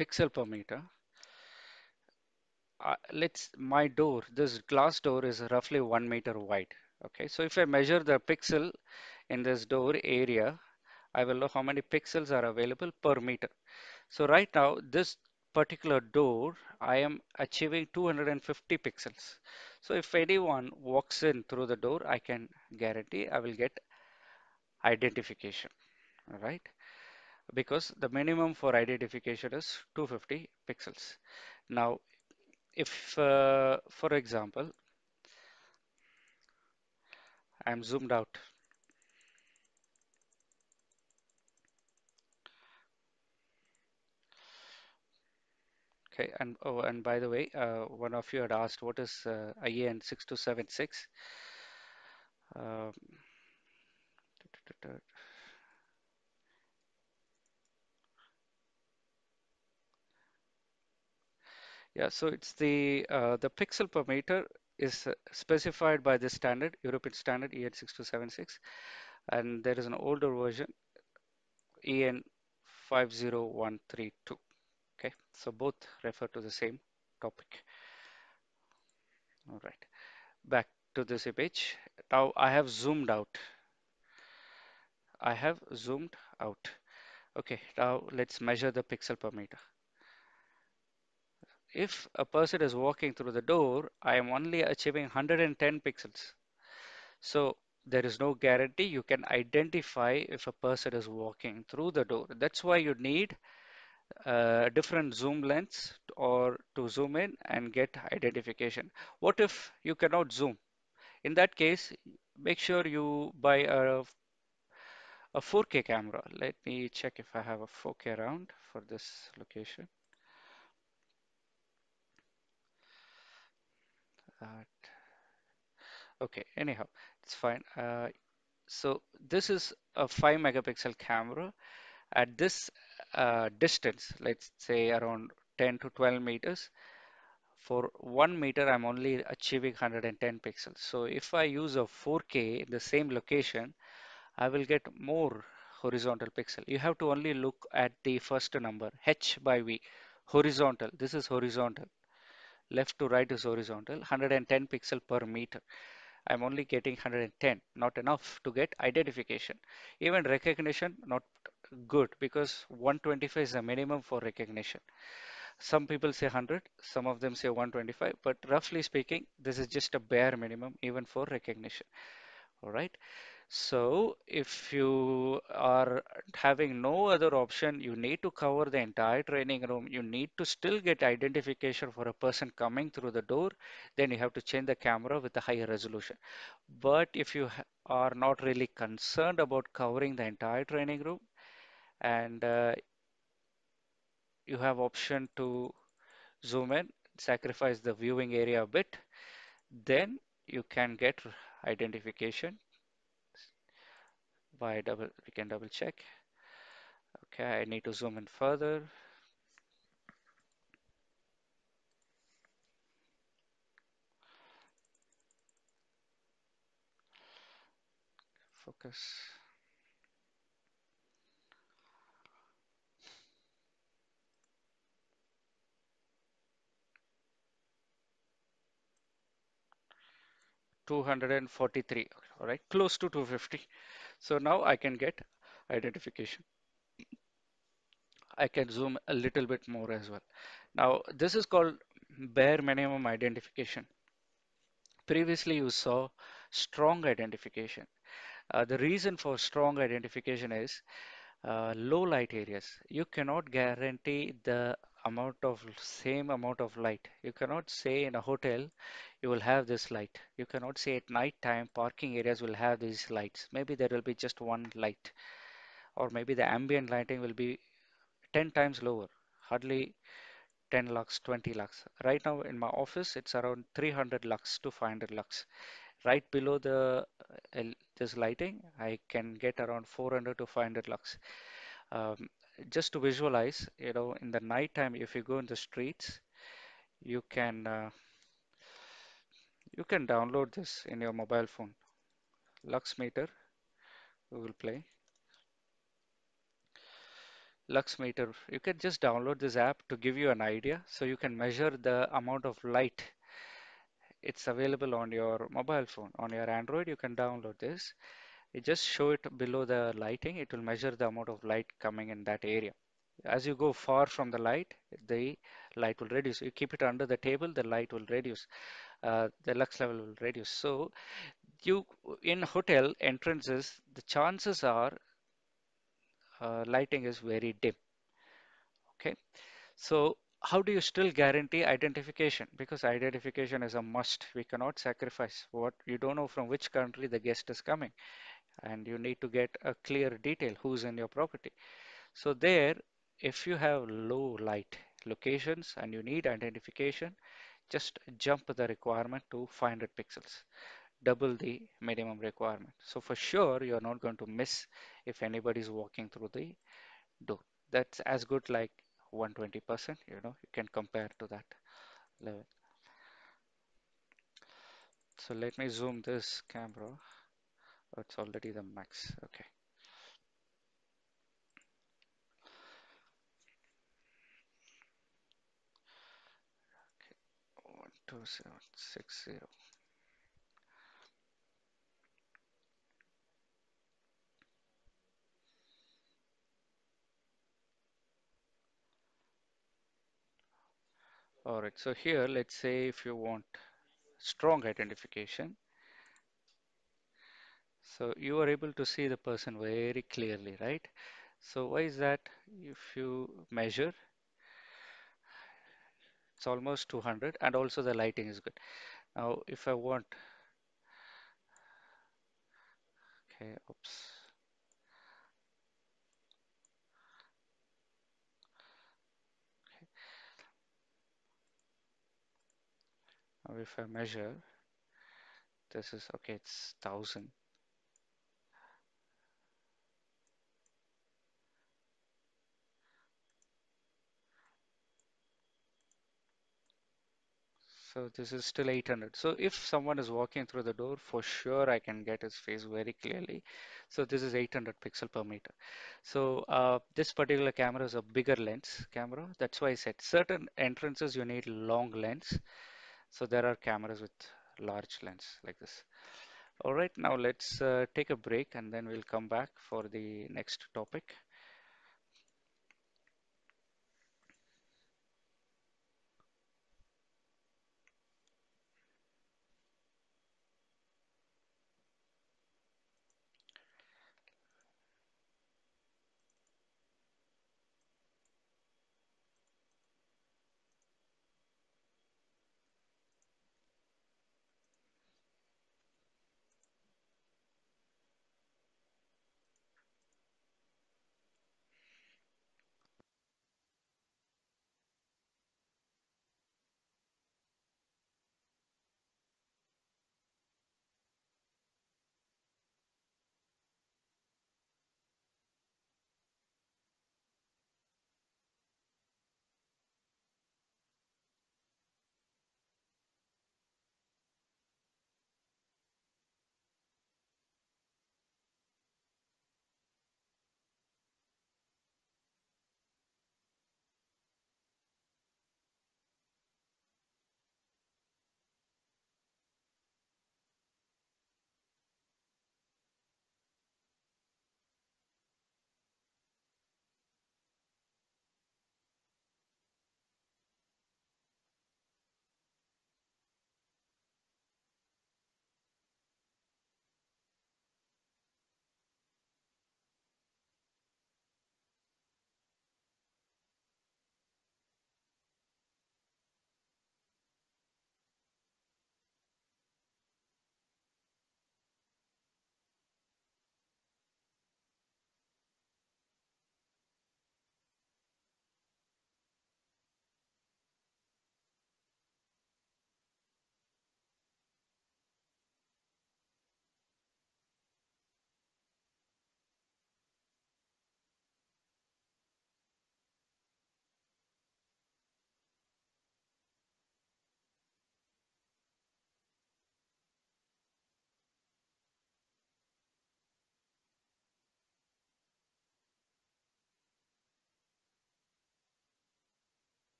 Pixel per meter. Uh, let's my door, this glass door is roughly one meter wide. Okay, so if I measure the pixel in this door area, I will know how many pixels are available per meter. So right now, this particular door, I am achieving 250 pixels. So if anyone walks in through the door, I can guarantee I will get identification, all right? Because the minimum for identification is 250 pixels. Now, if, uh, for example, I'm zoomed out Okay, and oh, and by the way, uh, one of you had asked what is uh, IAN 6276. Um, yeah, so it's the uh, the pixel per meter is uh, specified by the standard European standard EN 6276, and there is an older version EN 50132. Okay, so both refer to the same topic. All right, back to this image. Now I have zoomed out. I have zoomed out. Okay, now let's measure the pixel per meter. If a person is walking through the door, I am only achieving 110 pixels. So there is no guarantee you can identify if a person is walking through the door. That's why you need uh, a different zoom lens or to zoom in and get identification. What if you cannot zoom? In that case, make sure you buy a, a 4K camera. Let me check if I have a 4K around for this location. Okay, anyhow, it's fine. Uh, so this is a 5 megapixel camera. At this uh, distance, let's say around 10 to 12 meters, for 1 meter I'm only achieving 110 pixels. So if I use a 4K in the same location, I will get more horizontal pixel. You have to only look at the first number, H by V, horizontal. This is horizontal. Left to right is horizontal, 110 pixel per meter. I'm only getting 110, not enough to get identification. Even recognition, not good because 125 is the minimum for recognition. Some people say 100, some of them say 125, but roughly speaking, this is just a bare minimum even for recognition. All right. So if you are having no other option, you need to cover the entire training room. You need to still get identification for a person coming through the door. Then you have to change the camera with a higher resolution. But if you are not really concerned about covering the entire training room and uh, you have option to zoom in, sacrifice the viewing area a bit, then you can get identification by double, we can double check. Okay, I need to zoom in further. Focus. Two hundred and forty-three. All right, close to 250. So now I can get identification. I can zoom a little bit more as well. Now, this is called bare minimum identification. Previously, you saw strong identification. Uh, the reason for strong identification is uh, low light areas. You cannot guarantee the amount of same amount of light. You cannot say in a hotel you will have this light. You cannot say at night time parking areas will have these lights. Maybe there will be just one light, or maybe the ambient lighting will be 10 times lower, hardly 10 lux, 20 lux. Right now in my office, it's around 300 lux to 500 lux. Right below the uh, this lighting, I can get around 400 to 500 lux. Um, just to visualize, you know, in the night time, if you go in the streets, you can uh, you can download this in your mobile phone. Lux meter, we will play. Lux meter, you can just download this app to give you an idea, so you can measure the amount of light it's available on your mobile phone. On your Android, you can download this. You just show it below the lighting. It will measure the amount of light coming in that area. As you go far from the light, the light will reduce. You keep it under the table, the light will reduce. Uh, the lux level will reduce. So you in hotel entrances, the chances are uh, lighting is very dim. Okay. So how do you still guarantee identification? Because identification is a must. We cannot sacrifice what you don't know from which country the guest is coming, and you need to get a clear detail who's in your property. So there, if you have low light locations and you need identification, just jump the requirement to 500 pixels, double the minimum requirement. So for sure, you're not going to miss if anybody is walking through the door. That's as good like 120%, you know, you can compare to that level. So let me zoom this camera. It's already the max. Okay. One, two, seven, six, zero. All right. So here, let's say if you want strong identification, so you are able to see the person very clearly, right? So why is that? If you measure, it's almost 200, and also the lighting is good. Now, if I want Okay, oops. Now if I measure, this is okay, it's 1000. So this is still 800. So if someone is walking through the door, for sure I can get his face very clearly. So this is 800 pixel per meter. So uh, this particular camera is a bigger lens camera. That's why I said certain entrances you need long lens. So there are cameras with large lens like this. All right, now let's uh, take a break and then we'll come back for the next topic.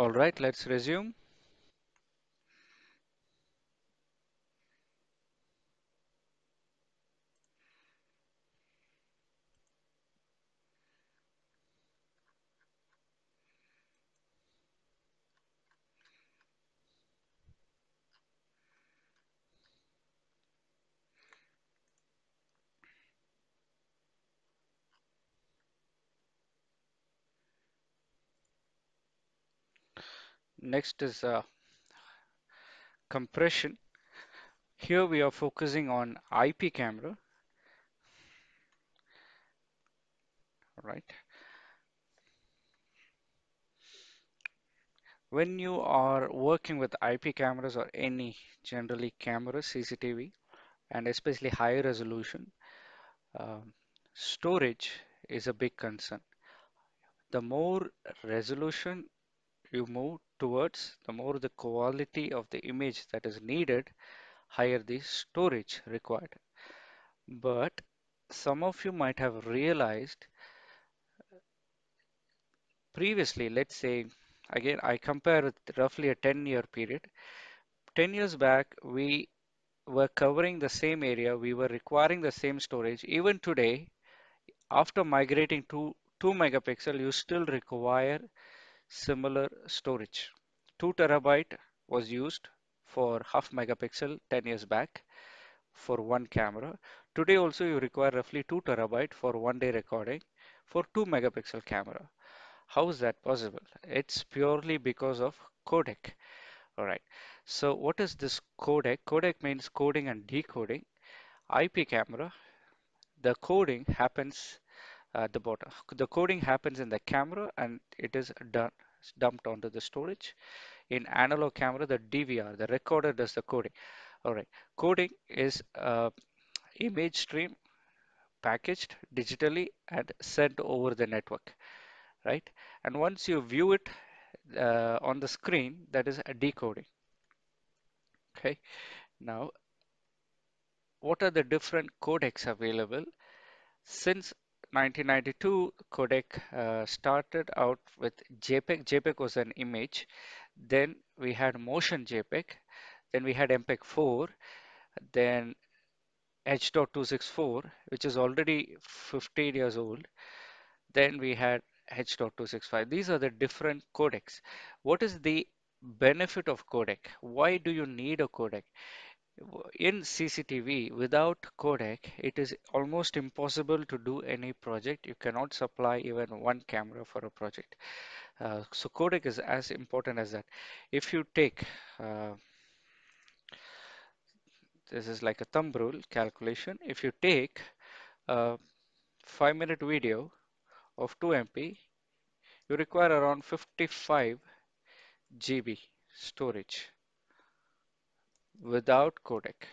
All right, let's resume. Next is uh, compression. Here we are focusing on IP camera, right? When you are working with IP cameras or any generally cameras, CCTV, and especially high resolution, um, storage is a big concern. The more resolution you move towards, the more the quality of the image that is needed, higher the storage required. But some of you might have realized previously, let's say, again, I compare with roughly a 10 year period. 10 years back, we were covering the same area, we were requiring the same storage. Even today, after migrating to 2 megapixel, you still require similar storage. 2 terabyte was used for half megapixel 10 years back for one camera. Today also you require roughly 2 terabyte for one day recording for 2 megapixel camera. How is that possible? It's purely because of codec. All right. So what is this codec? Codec means coding and decoding. IP camera, the coding happens at the bottom. The coding happens in the camera and it is done dumped onto the storage. In analog camera, the DVR, the recorder does the coding. All right. Coding is uh, image stream packaged digitally and sent over the network, right? And once you view it uh, on the screen, that is a decoding. Okay. Now, what are the different codecs available? Since 1992, codec uh, started out with JPEG. JPEG was an image. Then we had motion JPEG. Then we had MPEG 4. Then H.264, which is already 15 years old. Then we had H.265. These are the different codecs. What is the benefit of codec? Why do you need a codec? In CCTV, without codec, it is almost impossible to do any project. You cannot supply even one camera for a project. Uh, so codec is as important as that. If you take, uh, this is like a thumb rule calculation. If you take a five minute video of 2 MP, you require around 55 GB storage without codec,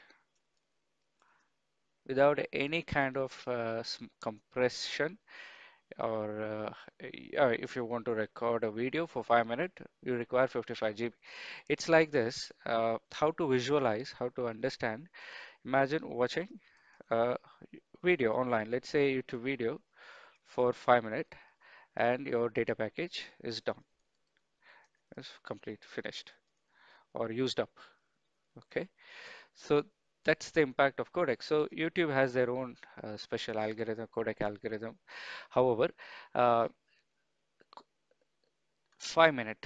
without any kind of uh, compression or uh, if you want to record a video for 5 minutes, you require 55 GB. It's like this, uh, how to visualize, how to understand. Imagine watching a video online, let's say YouTube video for 5 minutes and your data package is done, it's complete, finished or used up. Okay, so that's the impact of codec. So YouTube has their own uh, special algorithm, codec algorithm. However, uh, five minute,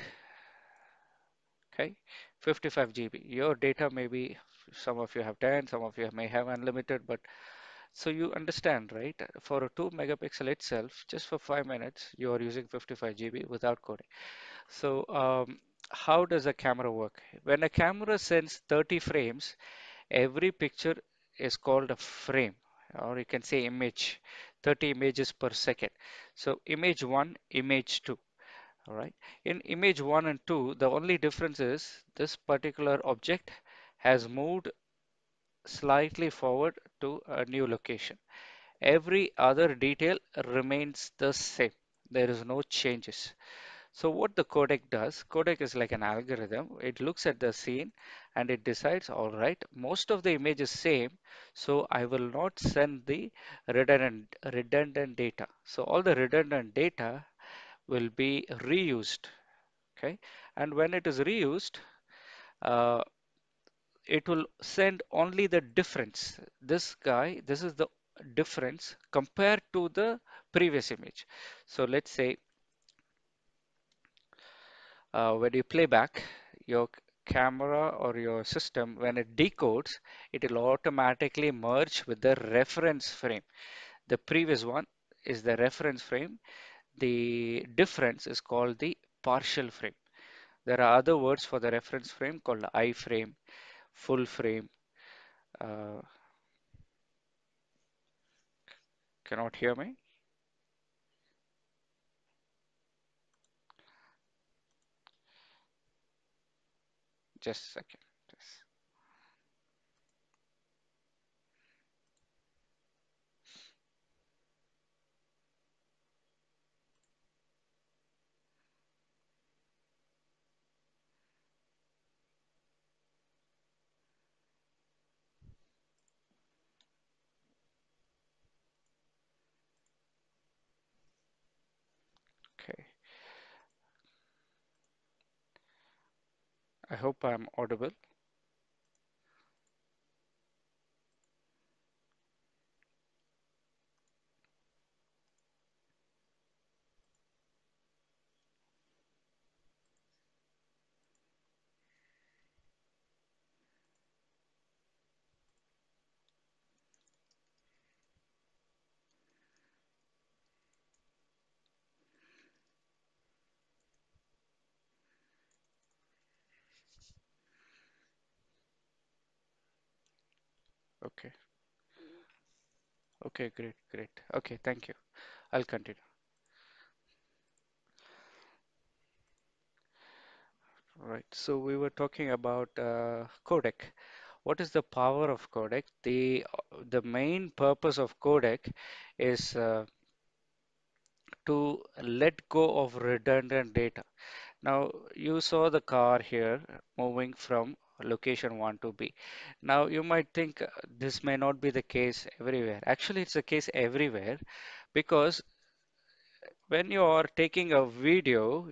okay, 55 GB. Your data may be, some of you have 10, some of you may have unlimited, but so you understand, right? For a 2 megapixel itself, just for 5 minutes, you are using 55 GB without coding. So um, how does a camera work? When a camera sends 30 frames, every picture is called a frame, or you can say image, 30 images per second. So image 1, image 2. All right. In image 1 and 2, the only difference is this particular object has moved slightly forward to a new location. Every other detail remains the same. There is no changes. So what the codec does, codec is like an algorithm. It looks at the scene and it decides, all right, most of the image is same, so I will not send the redundant, redundant data. So all the redundant data will be reused, okay? and when it is reused, uh, it will send only the difference. This guy, this is the difference compared to the previous image. So let's say uh, when you play back your camera or your system, when it decodes, it will automatically merge with the reference frame. The previous one is the reference frame. The difference is called the partial frame. There are other words for the reference frame called iframe, full frame. Uh, cannot hear me? Just a second. Just- Okay. I hope I'm audible. Okay. Okay, great, great. Okay, thank you. I'll continue. Right. So we were talking about uh, codec. What is the power of codec? The the main purpose of codec is uh, to let go of redundant data. Now you saw the car here moving from location 1 to B. Now you might think uh, this may not be the case everywhere. Actually, it's the case everywhere because when you are taking a video,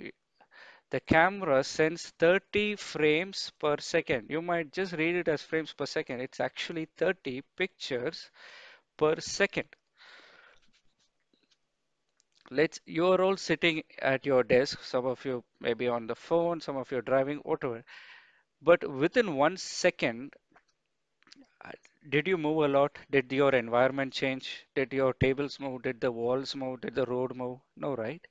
the camera sends 30 frames per second. You might just read it as frames per second. It's actually 30 pictures per second. Let's you're all sitting at your desk, some of you maybe on the phone, some of you driving, whatever. But within one second, uh, did you move a lot? Did your environment change? Did your tables move? Did the walls move? Did the road move? No, right?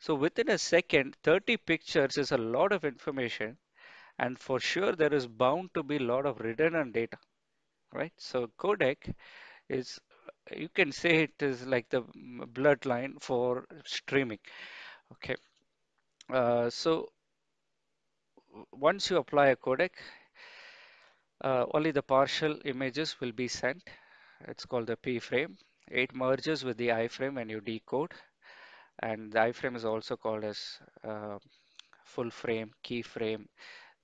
So within a second, 30 pictures is a lot of information, and for sure there is bound to be a lot of redundant data, right? So codec is, you can say it is like the bloodline for streaming. Okay. Uh, so once you apply a codec, uh, only the partial images will be sent. It's called the P frame. It merges with the iframe when you decode, and the iframe is also called as uh, full frame, key frame.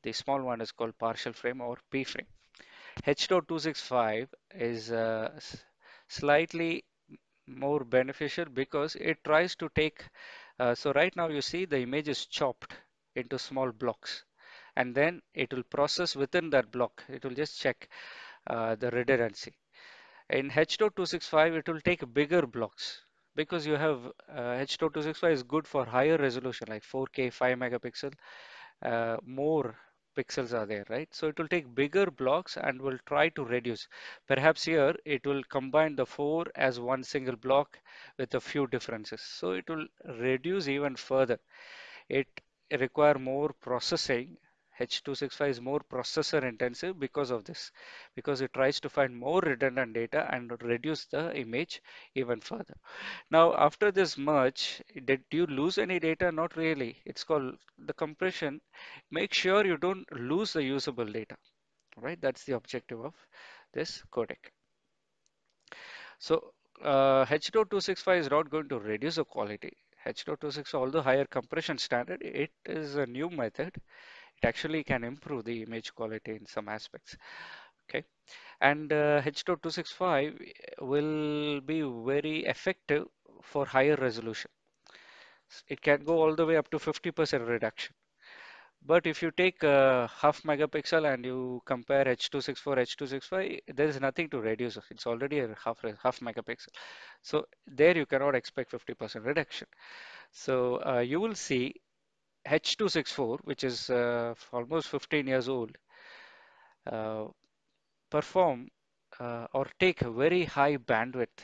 The small one is called partial frame or P frame. H.265 is uh, slightly more beneficial because it tries to take, uh, so right now you see the image is chopped into small blocks and then it will process within that block. It will just check uh, the redundancy. In H.265 it will take bigger blocks because you have uh, H.265 is good for higher resolution like 4K 5 megapixel uh, more pixels are there, right? So it will take bigger blocks and will try to reduce. Perhaps here it will combine the four as one single block with a few differences. So it will reduce even further. It require more processing. H265 is more processor intensive because of this, because it tries to find more redundant data and reduce the image even further. Now, after this merge, did you lose any data? Not really. It's called the compression. Make sure you don't lose the usable data, right? That's the objective of this codec. So, uh, H.265 is not going to reduce the quality. H.265, although higher compression standard, it is a new method. It actually can improve the image quality in some aspects. Okay, and uh, H.265 will be very effective for higher resolution. It can go all the way up to 50% reduction. But if you take a half megapixel and you compare H264, H265, there is nothing to reduce. It's already a half half megapixel. So there you cannot expect 50% reduction. So uh, you will see H264, which is uh, almost 15 years old, uh, perform uh, or take a very high bandwidth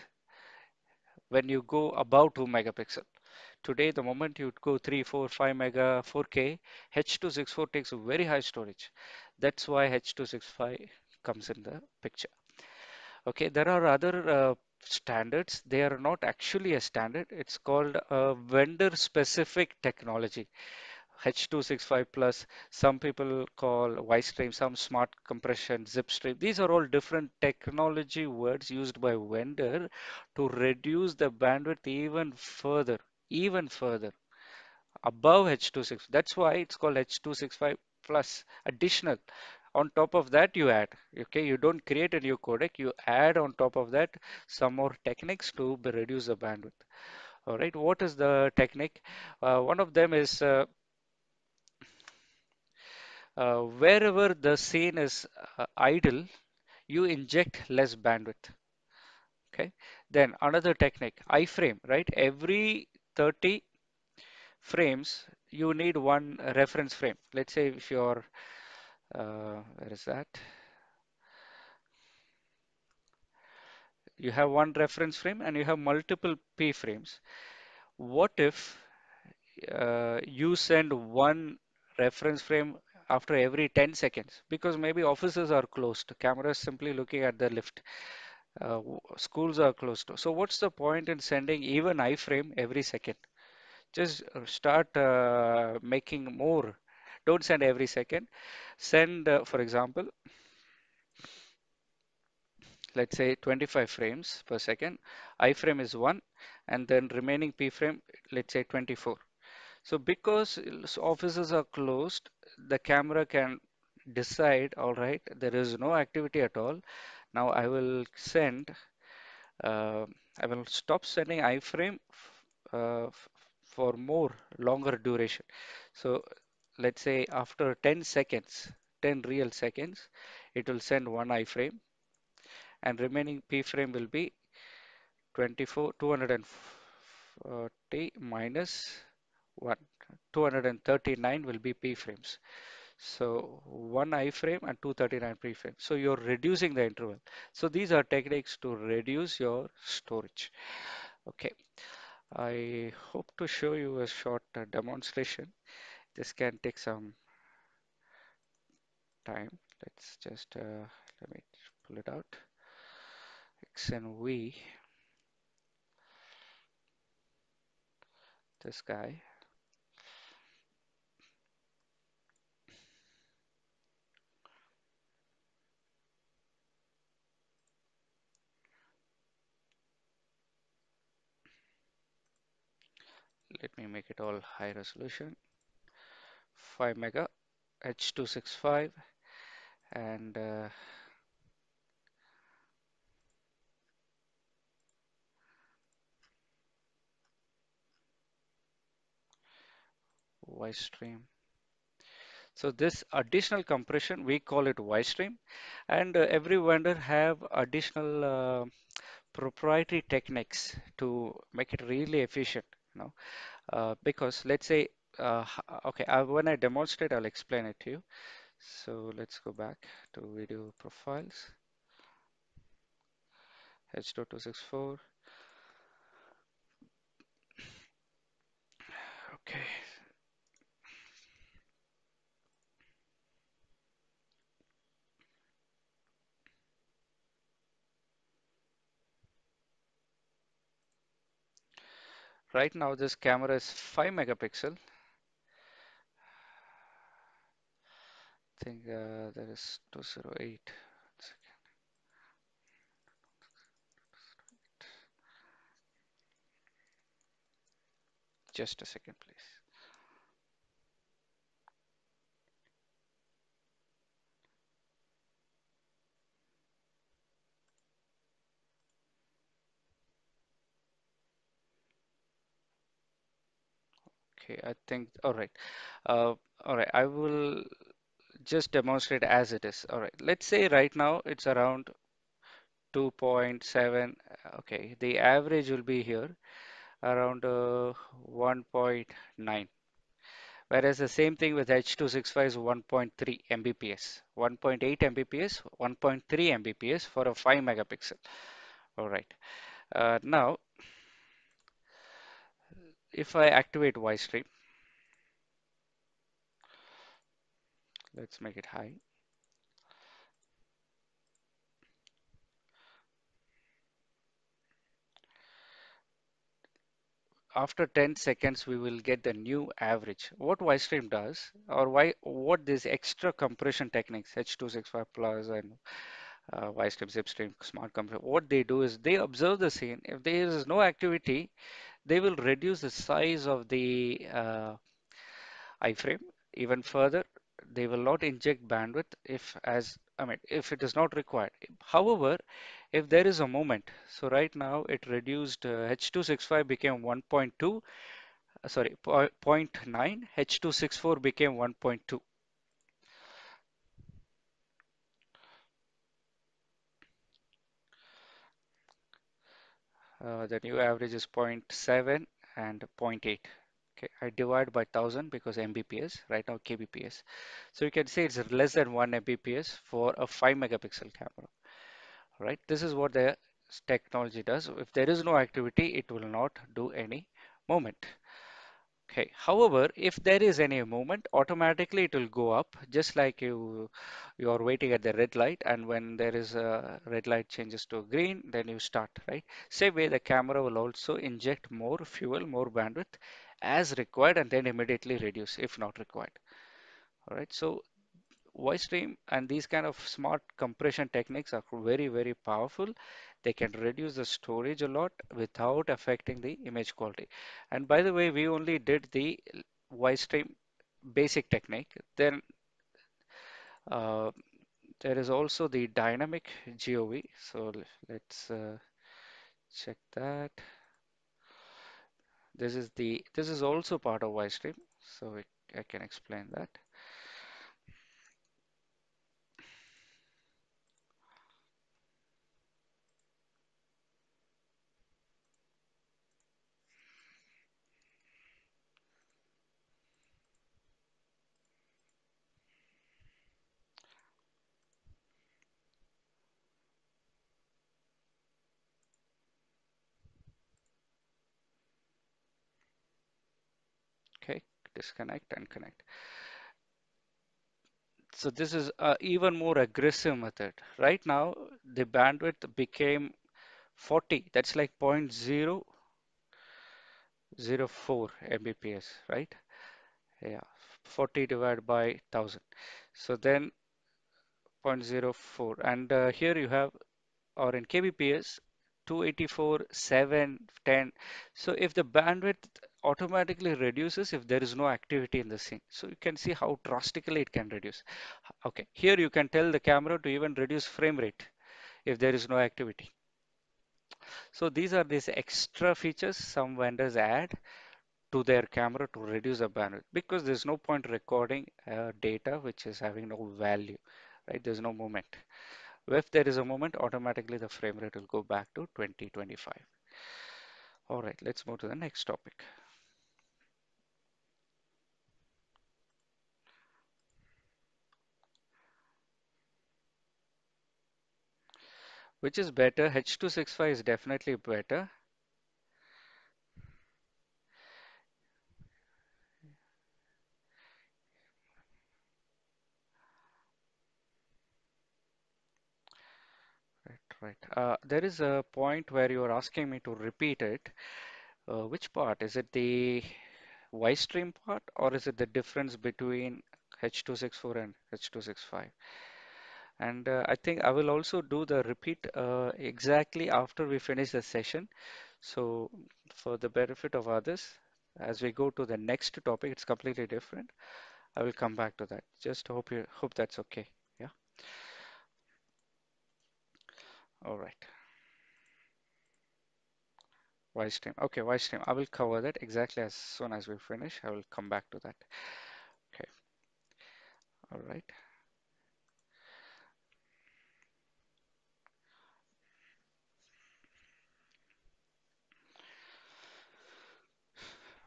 when you go above 2 megapixel. Today, the moment you go 3, 4, 5 mega 4K, H264 takes a very high storage. That's why H265 comes in the picture. Okay, there are other uh, standards. They are not actually a standard. It's called a vendor specific technology. H265 plus, some people call WiseStream, some smart compression, ZipStream. These are all different technology words used by vendor to reduce the bandwidth even further, even further above H265. That's why it's called H265 plus additional. On top of that, you add. Okay, you don't create a new codec, you add on top of that some more techniques to reduce the bandwidth. All right, what is the technique? Uh, one of them is uh, uh, wherever the scene is uh, idle, you inject less bandwidth. Okay. Then another technique, iframe, right? Every 30 frames, you need one reference frame. Let's say if you're, uh, where is that? You have one reference frame and you have multiple P frames. What if uh, you send one reference frame after every 10 seconds because maybe offices are closed cameras simply looking at the lift uh, schools are closed. So what's the point in sending even iframe every second? Just uh, start uh, making more. Don't send every second. Send uh, for example let's say 25 frames per second. iframe is one and then remaining p frame let's say 24 So because offices are closed, the camera can decide, all right, there is no activity at all. Now I will send, uh, I will stop sending iframe uh, for more longer duration. So let's say after 10 seconds, 10 real seconds, it will send one iframe and remaining p frame will be 24, 240 minus 1. 239 will be p frames. So one iframe and 239 p-frame. So you're reducing the interval. So these are techniques to reduce your storage. Okay, I hope to show you a short uh, demonstration. This can take some time. Let's just uh, let me pull it out. X and V. This guy. Let me make it all high resolution. 5 mega H265 and uh, WiseStream. So this additional compression, we call it WiseStream, and uh, every vendor have additional uh, proprietary techniques to make it really efficient. Know, uh, because let's say, uh, okay, I, when I demonstrate, I'll explain it to you. So let's go back to video profiles, H.264. Okay, right now this camera is 5 megapixel. I think uh, there is 208. Just a second, please. Okay, I think, all right. Uh, all right, I will just demonstrate as it is. All right, let's say right now it's around 2.7. Okay, the average will be here around uh, 1.9. Whereas the same thing with H265 is 1.3 Mbps, 1.8 Mbps, 1.3 Mbps for a 5 megapixel. All right. Uh, now, if I activate WiseStream, let's make it high. After 10 seconds, we will get the new average. What WiseStream does, or why what this extra compression techniques, H265 plus and uh, WiseStream, ZipStream, Smart Compression, what they do is they observe the scene. If there is no activity, they will reduce the size of the uh, iframe even further. They will not inject bandwidth if as I mean if it is not required. However, if there is a moment, so right now it reduced uh, H265 became 1.2, uh, sorry, 0.9, H264 became 1.2. Uh, the new average is 0.7 and 0.8 Okay, I divide by 1000 because Mbps, right now kbps. So you can say it's less than 1 Mbps for a 5 megapixel camera, right? This is what the technology does. If there is no activity, it will not do any movement. Okay. However, if there is any movement, automatically it will go up, just like you you are waiting at the red light, and when there is a red light changes to green, then you start, right? Same way, the camera will also inject more fuel, more bandwidth as required, and then immediately reduce if not required. All right. So WiseStream and these kind of smart compression techniques are very, very powerful. They can reduce the storage a lot without affecting the image quality. And by the way, we only did the WiseStream basic technique. Then uh, there is also the dynamic GOV. So let's uh, check that. This is the this is also part of WiseStream. So I can explain that. Okay, disconnect and connect. So this is even more aggressive method. Right now, the bandwidth became 40. That's like 0.004 Mbps, right? Yeah, 40 divided by 1000. So then 0.04. And uh, here you have, or in kbps, 284, 7, 10. So if the bandwidth automatically reduces if there is no activity in the scene. So you can see how drastically it can reduce. Okay, here you can tell the camera to even reduce frame rate if there is no activity. So these are these extra features some vendors add to their camera to reduce the bandwidth because there's no point recording uh, data which is having no value, right? There's no moment. If there is a moment, automatically the frame rate will go back to 2025. All right, let's move to the next topic. Which is better? H265 is definitely better. Right, right. Uh, there is a point where you are asking me to repeat it. Uh, which part? Is it the WiseStream part or is it the difference between H264 and H265? And uh, I think I will also do the repeat uh, exactly after we finish the session. So for the benefit of others, as we go to the next topic, it's completely different. I will come back to that. Just hope you hope that's okay. Yeah. All right. WiseStream. Okay, WiseStream. I will cover that exactly as soon as we finish. I will come back to that. Okay. All right.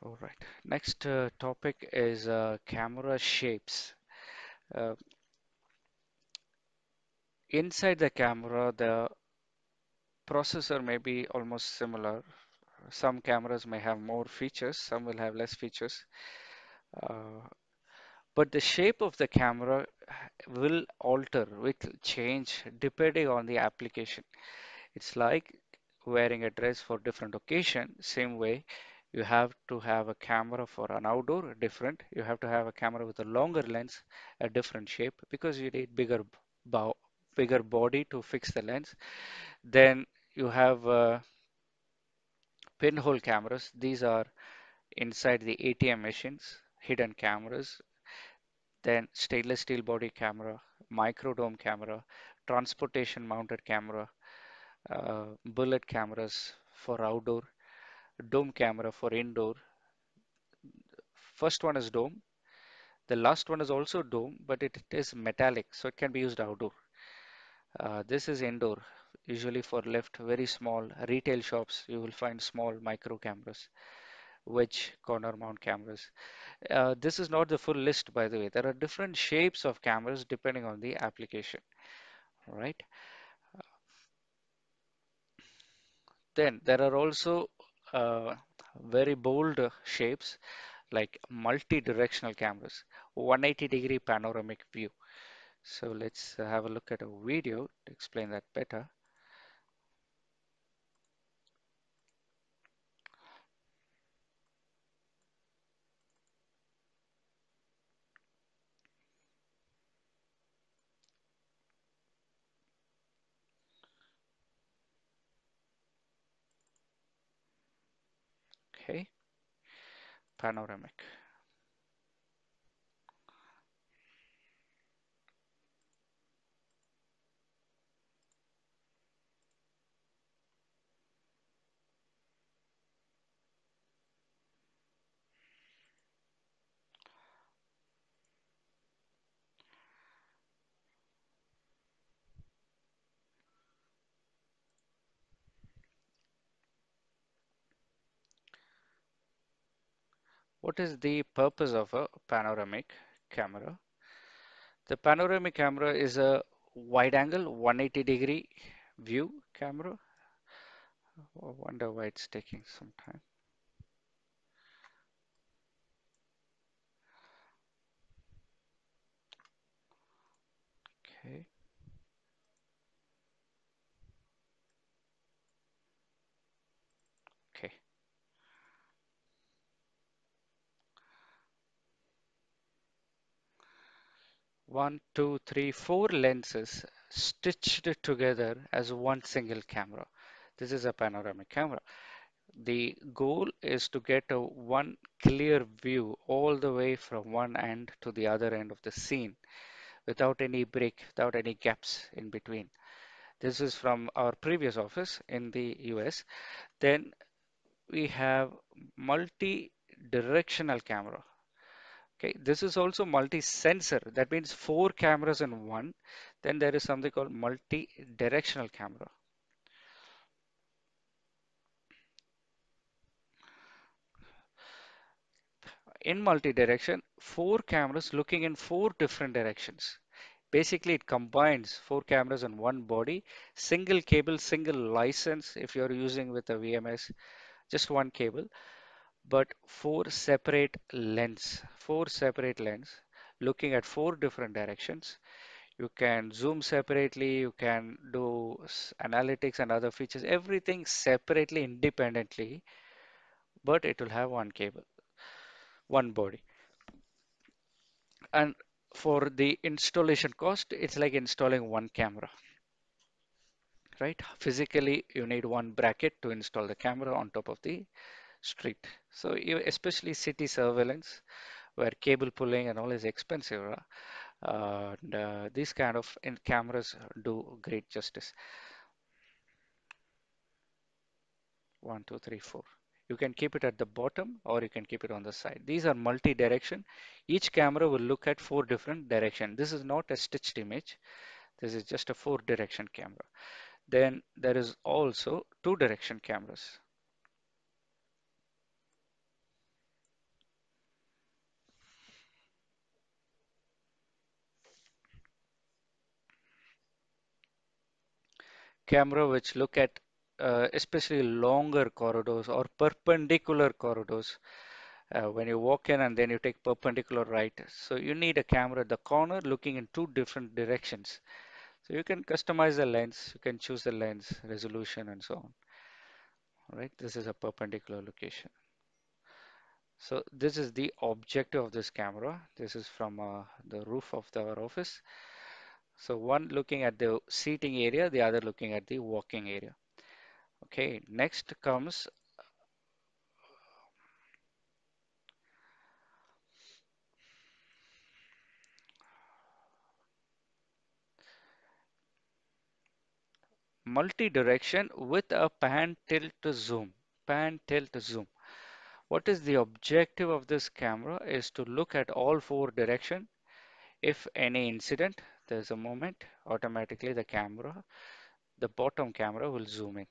All right. Next uh, topic is uh, camera shapes. Uh, inside the camera, the processor may be almost similar. Some cameras may have more features, some will have less features. Uh, but the shape of the camera will alter, will change depending on the application. It's like wearing a dress for different occasion. Same way, you have to have a camera for an outdoor, different. You have to have a camera with a longer lens, a different shape, because you need bigger bow, bigger body to fix the lens. Then you have uh, pinhole cameras. These are inside the ATM machines, hidden cameras. Then stainless steel body camera, microdome camera, transportation mounted camera, uh, bullet cameras for outdoor, dome camera for indoor. First one is dome. The last one is also dome, but it is metallic, so it can be used outdoor. Uh, this is indoor, usually for left very small retail shops. You will find small micro cameras, wedge corner mount cameras. Uh, this is not the full list, by the way. There are different shapes of cameras depending on the application. Right. Then there are also uh, very bold shapes like multi-directional cameras, 180 degree panoramic view. So let's have a look at a video to explain that better. Panoramic. What is the purpose of a panoramic camera? The panoramic camera is a wide angle 180 degree view camera. I wonder why it's taking some time. Okay. Okay. One, two, three, four lenses stitched together as one single camera. This is a panoramic camera. The goal is to get a one clear view all the way from one end to the other end of the scene without any break, without any gaps in between. This is from our previous office in the US. Then we have multi-directional camera. Okay, this is also multi-sensor. That means four cameras in one. Then there is something called multi-directional camera. In multi-direction, four cameras looking in four different directions. Basically, it combines four cameras in one body, single cable, single license if you're using with a VMS, just one cable, but four separate lens, four separate lens looking at four different directions. You can zoom separately, you can do analytics and other features, everything separately, independently, but it will have one cable, one body. And for the installation cost, it's like installing one camera, right? Physically, you need one bracket to install the camera on top of the street. So especially city surveillance, where cable pulling and all is expensive, uh, and uh, these kind of cameras do great justice. One, two, three, four. You can keep it at the bottom or you can keep it on the side. These are multi-direction. Each camera will look at four different direction. This is not a stitched image. This is just a four direction camera. Then there is also two direction cameras. Camera which look at uh, especially longer corridors or perpendicular corridors. Uh, when you walk in and then you take perpendicular right. So you need a camera at the corner looking in two different directions. So you can customize the lens, you can choose the lens, resolution and so on. All right, this is a perpendicular location. So this is the objective of this camera. This is from uh, the roof of our office. So one looking at the seating area, the other looking at the walking area. Okay, next comes multi-direction with a pan tilt zoom. Pan tilt zoom. What is the objective of this camera is to look at all four direction. If any incident, there's a moment, automatically the camera, the bottom camera will zoom in.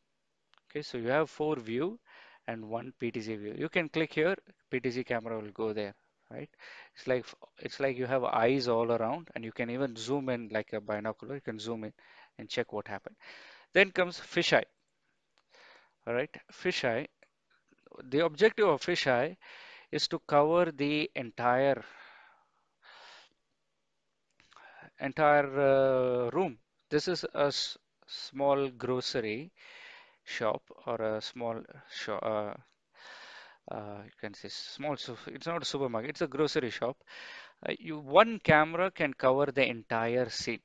Okay, so you have four view and one PTZ view. You can click here, PTZ camera will go there, right? It's like it's like you have eyes all around and you can even zoom in like a binocular, you can zoom in and check what happened. Then comes fisheye. All right, fisheye. The objective of fisheye is to cover the entire entire uh, room. This is a small grocery shop or a small shop. Uh, uh, you can say small. It's not a supermarket. It's a grocery shop. Uh, you one camera can cover the entire scene.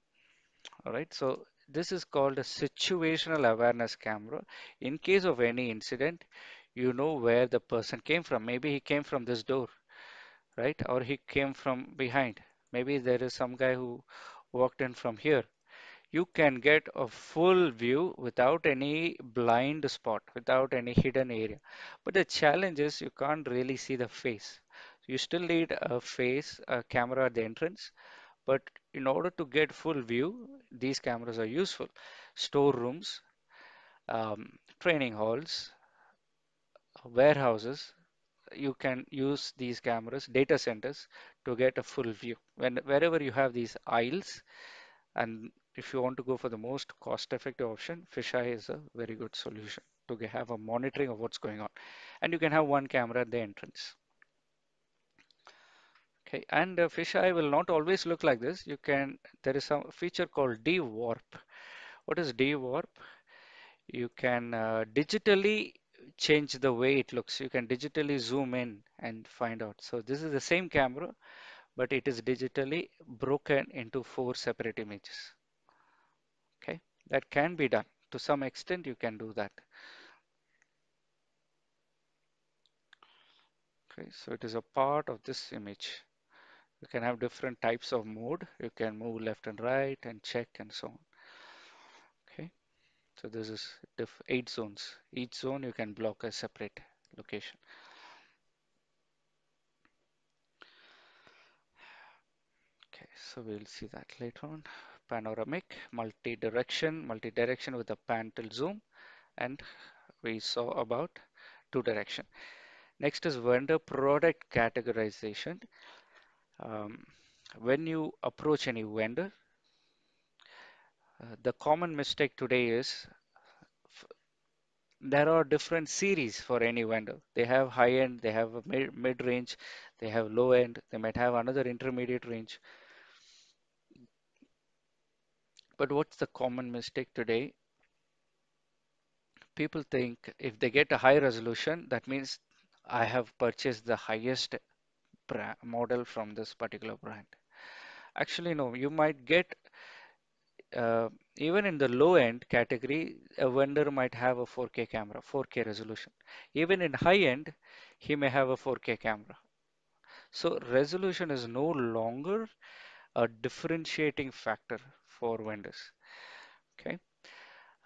All right. So this is called a situational awareness camera. In case of any incident, you know where the person came from. Maybe he came from this door, right? Or he came from behind. Maybe there is some guy who walked in from here. You can get a full view without any blind spot, without any hidden area. But the challenge is you can't really see the face. You still need a face, a camera at the entrance. But in order to get full view, these cameras are useful. Storerooms, um, training halls, warehouses, you can use these cameras, data centers, to get a full view. When wherever you have these aisles, and if you want to go for the most cost-effective option, fisheye is a very good solution to have a monitoring of what's going on. And you can have one camera at the entrance. Okay, and uh, fisheye will not always look like this. You can, there is some feature called dewarp. What is dewarp? You can uh, digitally change the way it looks. You can digitally zoom in and find out. So this is the same camera, but it is digitally broken into four separate images. Okay, that can be done. To some extent, you can do that. Okay, so it is a part of this image. You can have different types of mode. You can move left and right and check and so on. So this is eight zones. Each zone you can block a separate location. Okay, so we'll see that later on. Panoramic, multi-direction, multi-direction with a pan tilt zoom, and we saw about two direction. Next is vendor product categorization. Um, when you approach any vendor, uh, the common mistake today is there are different series for any vendor. They have high end, they have a mid, mid range, they have low end, they might have another intermediate range. But what's the common mistake today? People think if they get a high resolution, that means I have purchased the highest model from this particular brand. Actually, no, you might get uh, even in the low end category, a vendor might have a 4K camera, 4K resolution. Even in high end, he may have a 4K camera. So resolution is no longer a differentiating factor for vendors. Okay.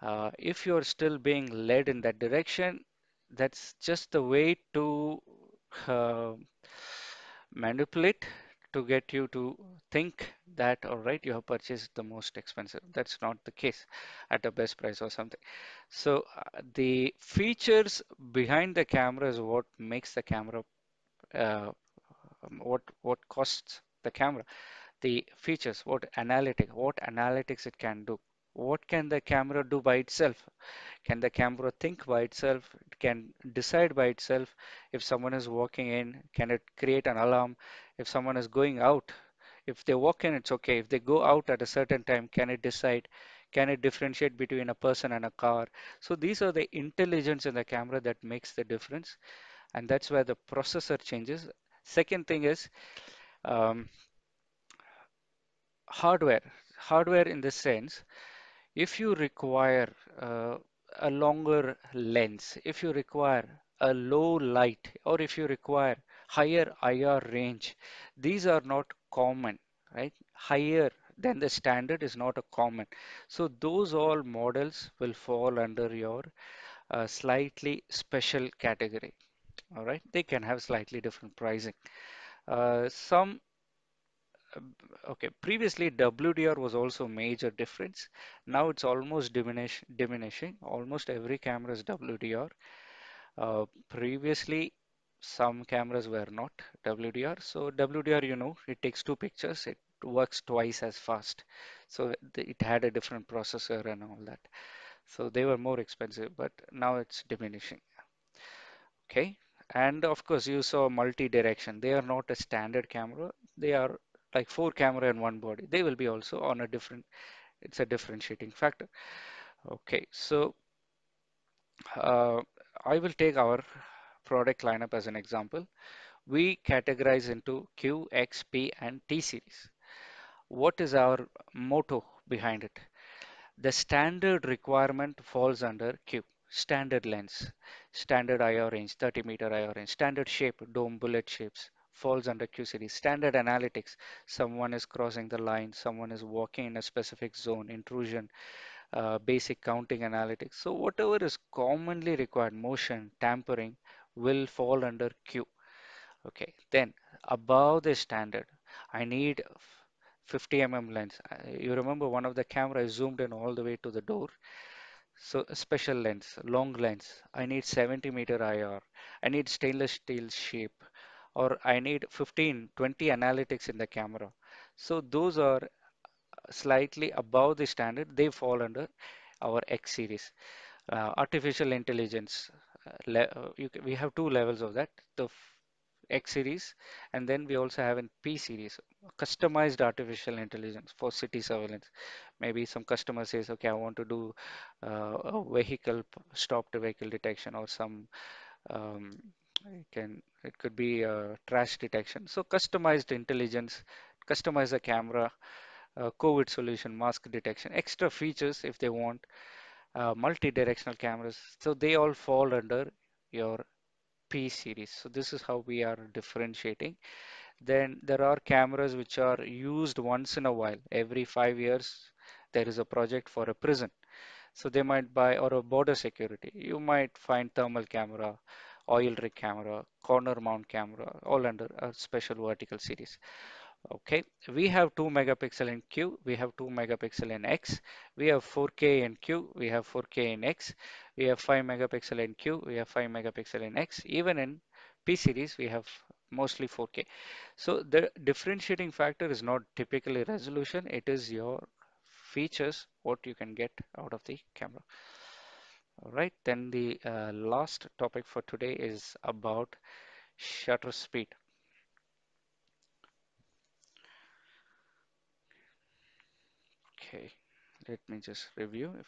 Uh, if you're still being led in that direction, that's just the way to uh, manipulate to get you to think that, all right, you have purchased the most expensive. That's not the case at the best price or something. So uh, the features behind the camera is what makes the camera, uh, um, what what costs the camera. The features, what analytic, what analytics it can do. What can the camera do by itself? Can the camera think by itself? It can decide by itself if someone is walking in, can it create an alarm? If someone is going out, if they walk in, it's okay. If they go out at a certain time, can it decide? Can it differentiate between a person and a car? So these are the intelligence in the camera that makes the difference, and that's where the processor changes. Second thing is um, hardware. Hardware in the sense if you require uh, a longer lens, if you require a low light, or if you require higher IR range, these are not common, right? Higher than the standard is not a common. So those all models will fall under your uh, slightly special category. All right, they can have slightly different pricing. Uh, some Okay, previously WDR was also major difference. Now it's almost diminish, diminishing. Almost every camera is WDR. Uh, previously, some cameras were not WDR. So WDR, you know, it takes two pictures. It works twice as fast. So it had a different processor and all that. So they were more expensive, but now it's diminishing. Okay. And of course, you saw multi-direction. They are not a standard camera. They are like four camera in one body. They will be also on a different, it's a differentiating factor. Okay, so uh, I will take our product lineup as an example. We categorize into Q, X, P, and T series. What is our motto behind it? The standard requirement falls under Q. Standard lens, standard IR range, 30 meter IR range, standard shape, dome bullet shapes falls under Q series. Standard analytics, someone is crossing the line, someone is walking in a specific zone, intrusion, uh, basic counting analytics. So whatever is commonly required, motion, tampering will fall under Q. Okay, then above the standard, I need 50 mm lens. Uh, You remember one of the camera zoomed in all the way to the door. So special lens, long lens. I need 70 meter IR. I need stainless steel shape, or I need 15, 20 analytics in the camera. So those are slightly above the standard. They fall under our X series. Uh, artificial intelligence. Uh, you we have two levels of that. The X series, and then we also have in P series, customized artificial intelligence for city surveillance. Maybe some customer says, okay, I want to do uh, a vehicle stop to vehicle detection or some um, it can it could be uh, trash detection. So customized intelligence, customize the camera, uh, COVID solution, mask detection, extra features if they want, uh, multi-directional cameras. So they all fall under your P series. So this is how we are differentiating. Then there are cameras which are used once in a while. Every five years, there is a project for a prison. So they might buy or a border security. You might find thermal camera, oil rig camera, corner mount camera, all under a special vertical series. Okay, we have 2 megapixel in Q, we have 2 megapixel in X, we have 4K in Q, we have 4K in X, we have 5 megapixel in Q, we have 5 megapixel in X. Even in P series, we have mostly 4K. So the differentiating factor is not typically resolution, it is your features, what you can get out of the camera. All right, then the uh, last topic for today is about shutter speed. Okay, let me just review if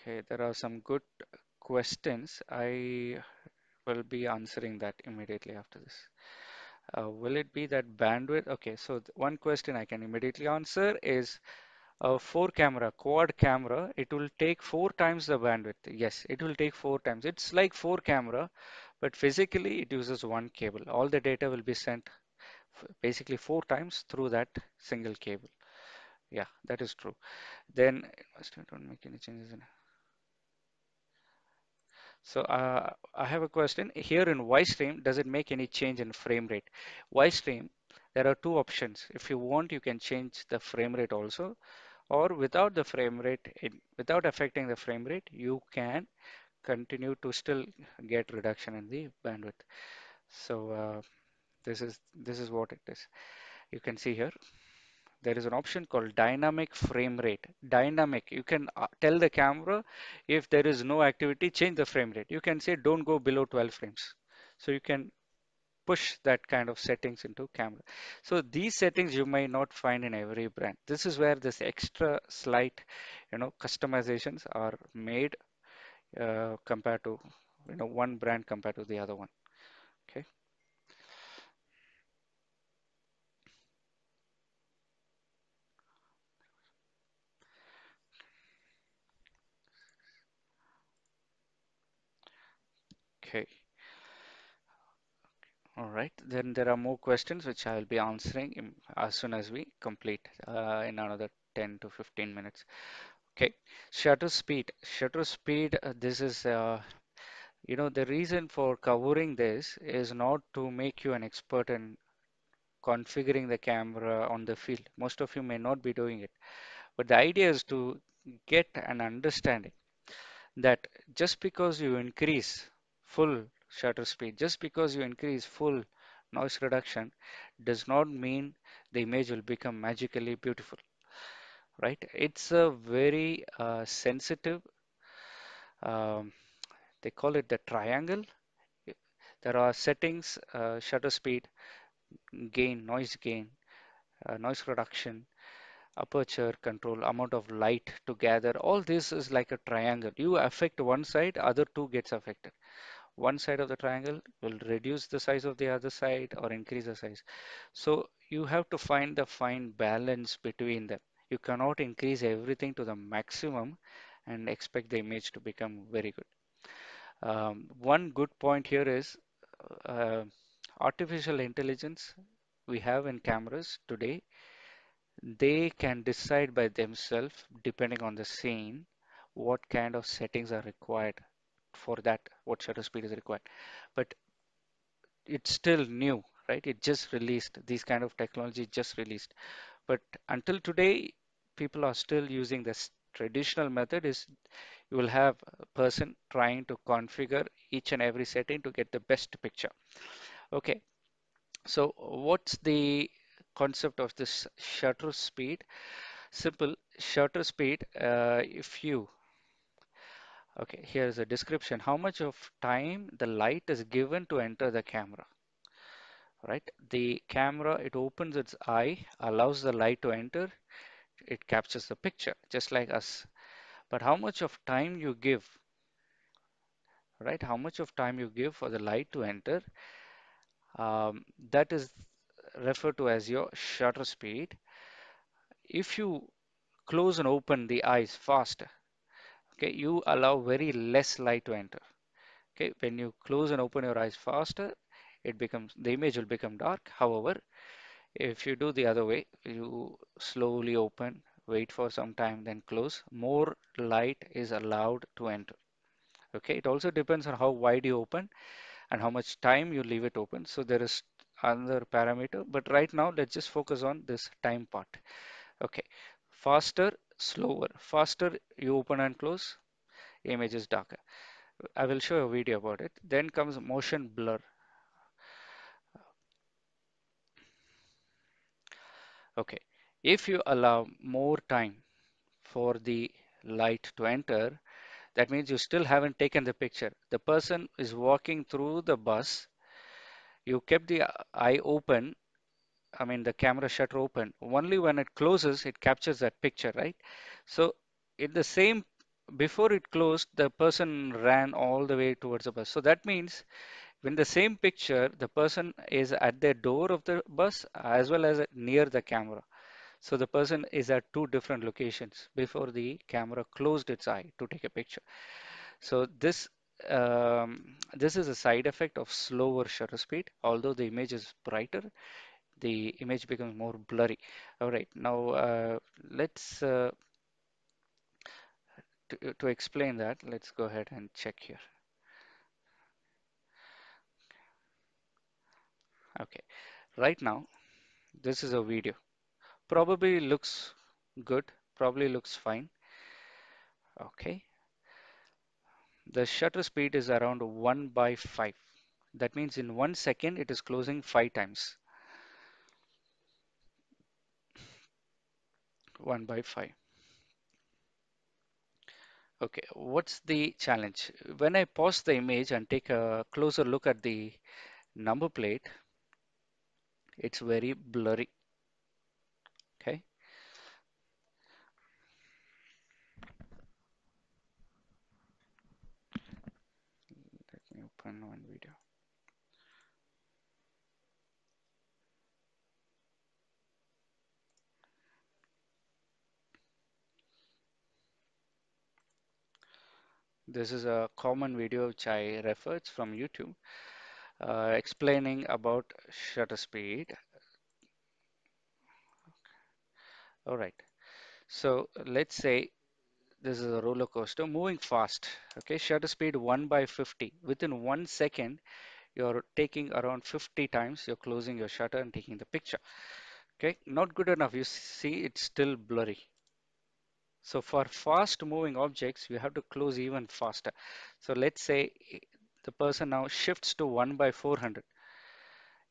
okay, there are some good questions. I will be answering that immediately after this. Uh, will it be that bandwidth? Okay, so one question I can immediately answer is a four camera, quad camera, it will take four times the bandwidth. Yes, it will take four times. It's like four camera, but physically it uses one cable. All the data will be sent basically four times through that single cable. Yeah, that is true. Then don't make any changes in. So uh, I have a question here in WiseStream. Does it make any change in frame rate? WiseStream, there are two options. If you want, you can change the frame rate also, or without the frame rate, it, without affecting the frame rate, you can continue to still get reduction in the bandwidth. So uh, this is this is what it is. You can see here there is an option called dynamic frame rate. Dynamic, you can uh, tell the camera if there is no activity, change the frame rate. You can say don't go below 12 frames. So you can push that kind of settings into camera. So these settings you may not find in every brand. This is where this extra slight, you know, customizations are made uh, compared to, you know, one brand compared to the other one. Okay. All right, then there are more questions which I will be answering as soon as we complete uh, in another 10 to 15 minutes. Okay, shutter speed. Shutter speed, uh, this is, uh, you know, the reason for covering this is not to make you an expert in configuring the camera on the field. Most of you may not be doing it, but the idea is to get an understanding that just because you increase full shutter speed, just because you increase full noise reduction does not mean the image will become magically beautiful, right? It's a very uh, sensitive, um, they call it the triangle. There are settings, uh, shutter speed, gain, noise gain, uh, noise reduction, aperture control, amount of light to gather. All this is like a triangle. You affect one side, other two gets affected. One side of the triangle will reduce the size of the other side or increase the size. So you have to find the fine balance between them. You cannot increase everything to the maximum and expect the image to become very good. Um, one good point here is uh, artificial intelligence we have in cameras today. They can decide by themselves, depending on the scene, what kind of settings are required for that, what shutter speed is required. But it's still new, right? It just released. These kind of technology just released. But until today, people are still using this traditional method is you will have a person trying to configure each and every setting to get the best picture. Okay, so what's the concept of this shutter speed? Simple shutter speed, uh, if you Okay, here's a description. How much of time the light is given to enter the camera right? The camera, it opens its eye, allows the light to enter, it captures the picture, just like us. But how much of time you give, right? How much of time you give for the light to enter, um, that is referred to as your shutter speed. If you close and open the eyes fast, okay, you allow very less light to enter. Okay, when you close and open your eyes faster, it becomes the image will become dark. However, If you do the other way, you slowly open, wait for some time, then close, more light is allowed to enter. Okay, it also depends on how wide you open and how much time you leave it open. So there is another parameter, but right now let's just focus on this time part. Okay, faster, slower. Faster you open and close, image is darker. I will show a video about it. Then comes motion blur. Okay, if you allow more time for the light to enter, that means you still haven't taken the picture. The person is walking through the bus. You kept the eye open, I mean the camera shutter open. Only when it closes, it captures that picture, right? So in the same, before it closed, the person ran all the way towards the bus. So that means when the same picture, the person is at the door of the bus as well as near the camera. So the person is at two different locations before the camera closed its eye to take a picture. So this um, this is a side effect of slower shutter speed. Although the image is brighter, the image becomes more blurry. All right, now uh, let's uh, to, to explain that, let's go ahead and check here. Okay, right now this is a video. Probably looks good, probably looks fine. Okay, the shutter speed is around 1 by 5. That means in one second it is closing five times. 1 by 5. Okay, what's the challenge? When I pause the image and take a closer look at the number plate, it's very blurry. Okay. Let me open one video. This is a common video which I referred from YouTube uh, explaining about shutter speed. All right. So let's say this is a roller coaster moving fast. Okay, shutter speed 1 by 50. Within one second, you're taking around 50 times, you're closing your shutter and taking the picture. Okay, not good enough. You see it's still blurry. So for fast moving objects, you have to close even faster. So let's say the person now shifts to 1 by 400.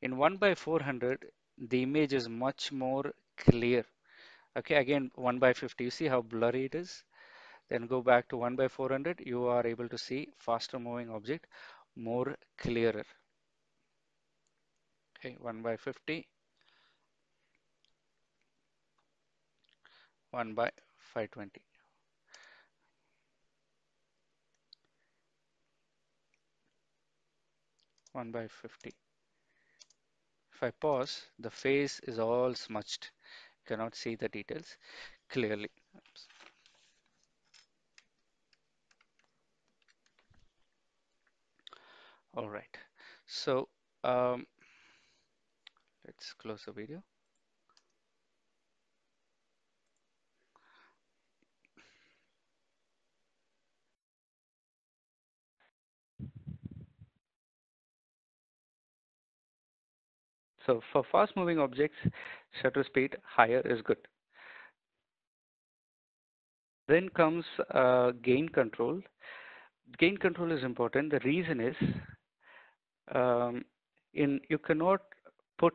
In 1 by 400, the image is much more clear. Okay, again 1 by 50, you see how blurry it is? Then go back to 1 by 400, you are able to see faster moving object more clearer. Okay, 1 by 50, 1 by 520. One by 50. If I pause, the face is all smudged. Cannot see the details clearly. Oops. All right. So um, let's close the video. So for fast moving objects, shutter speed higher is good. Then comes uh, gain control. Gain control is important. The reason is um, in you cannot put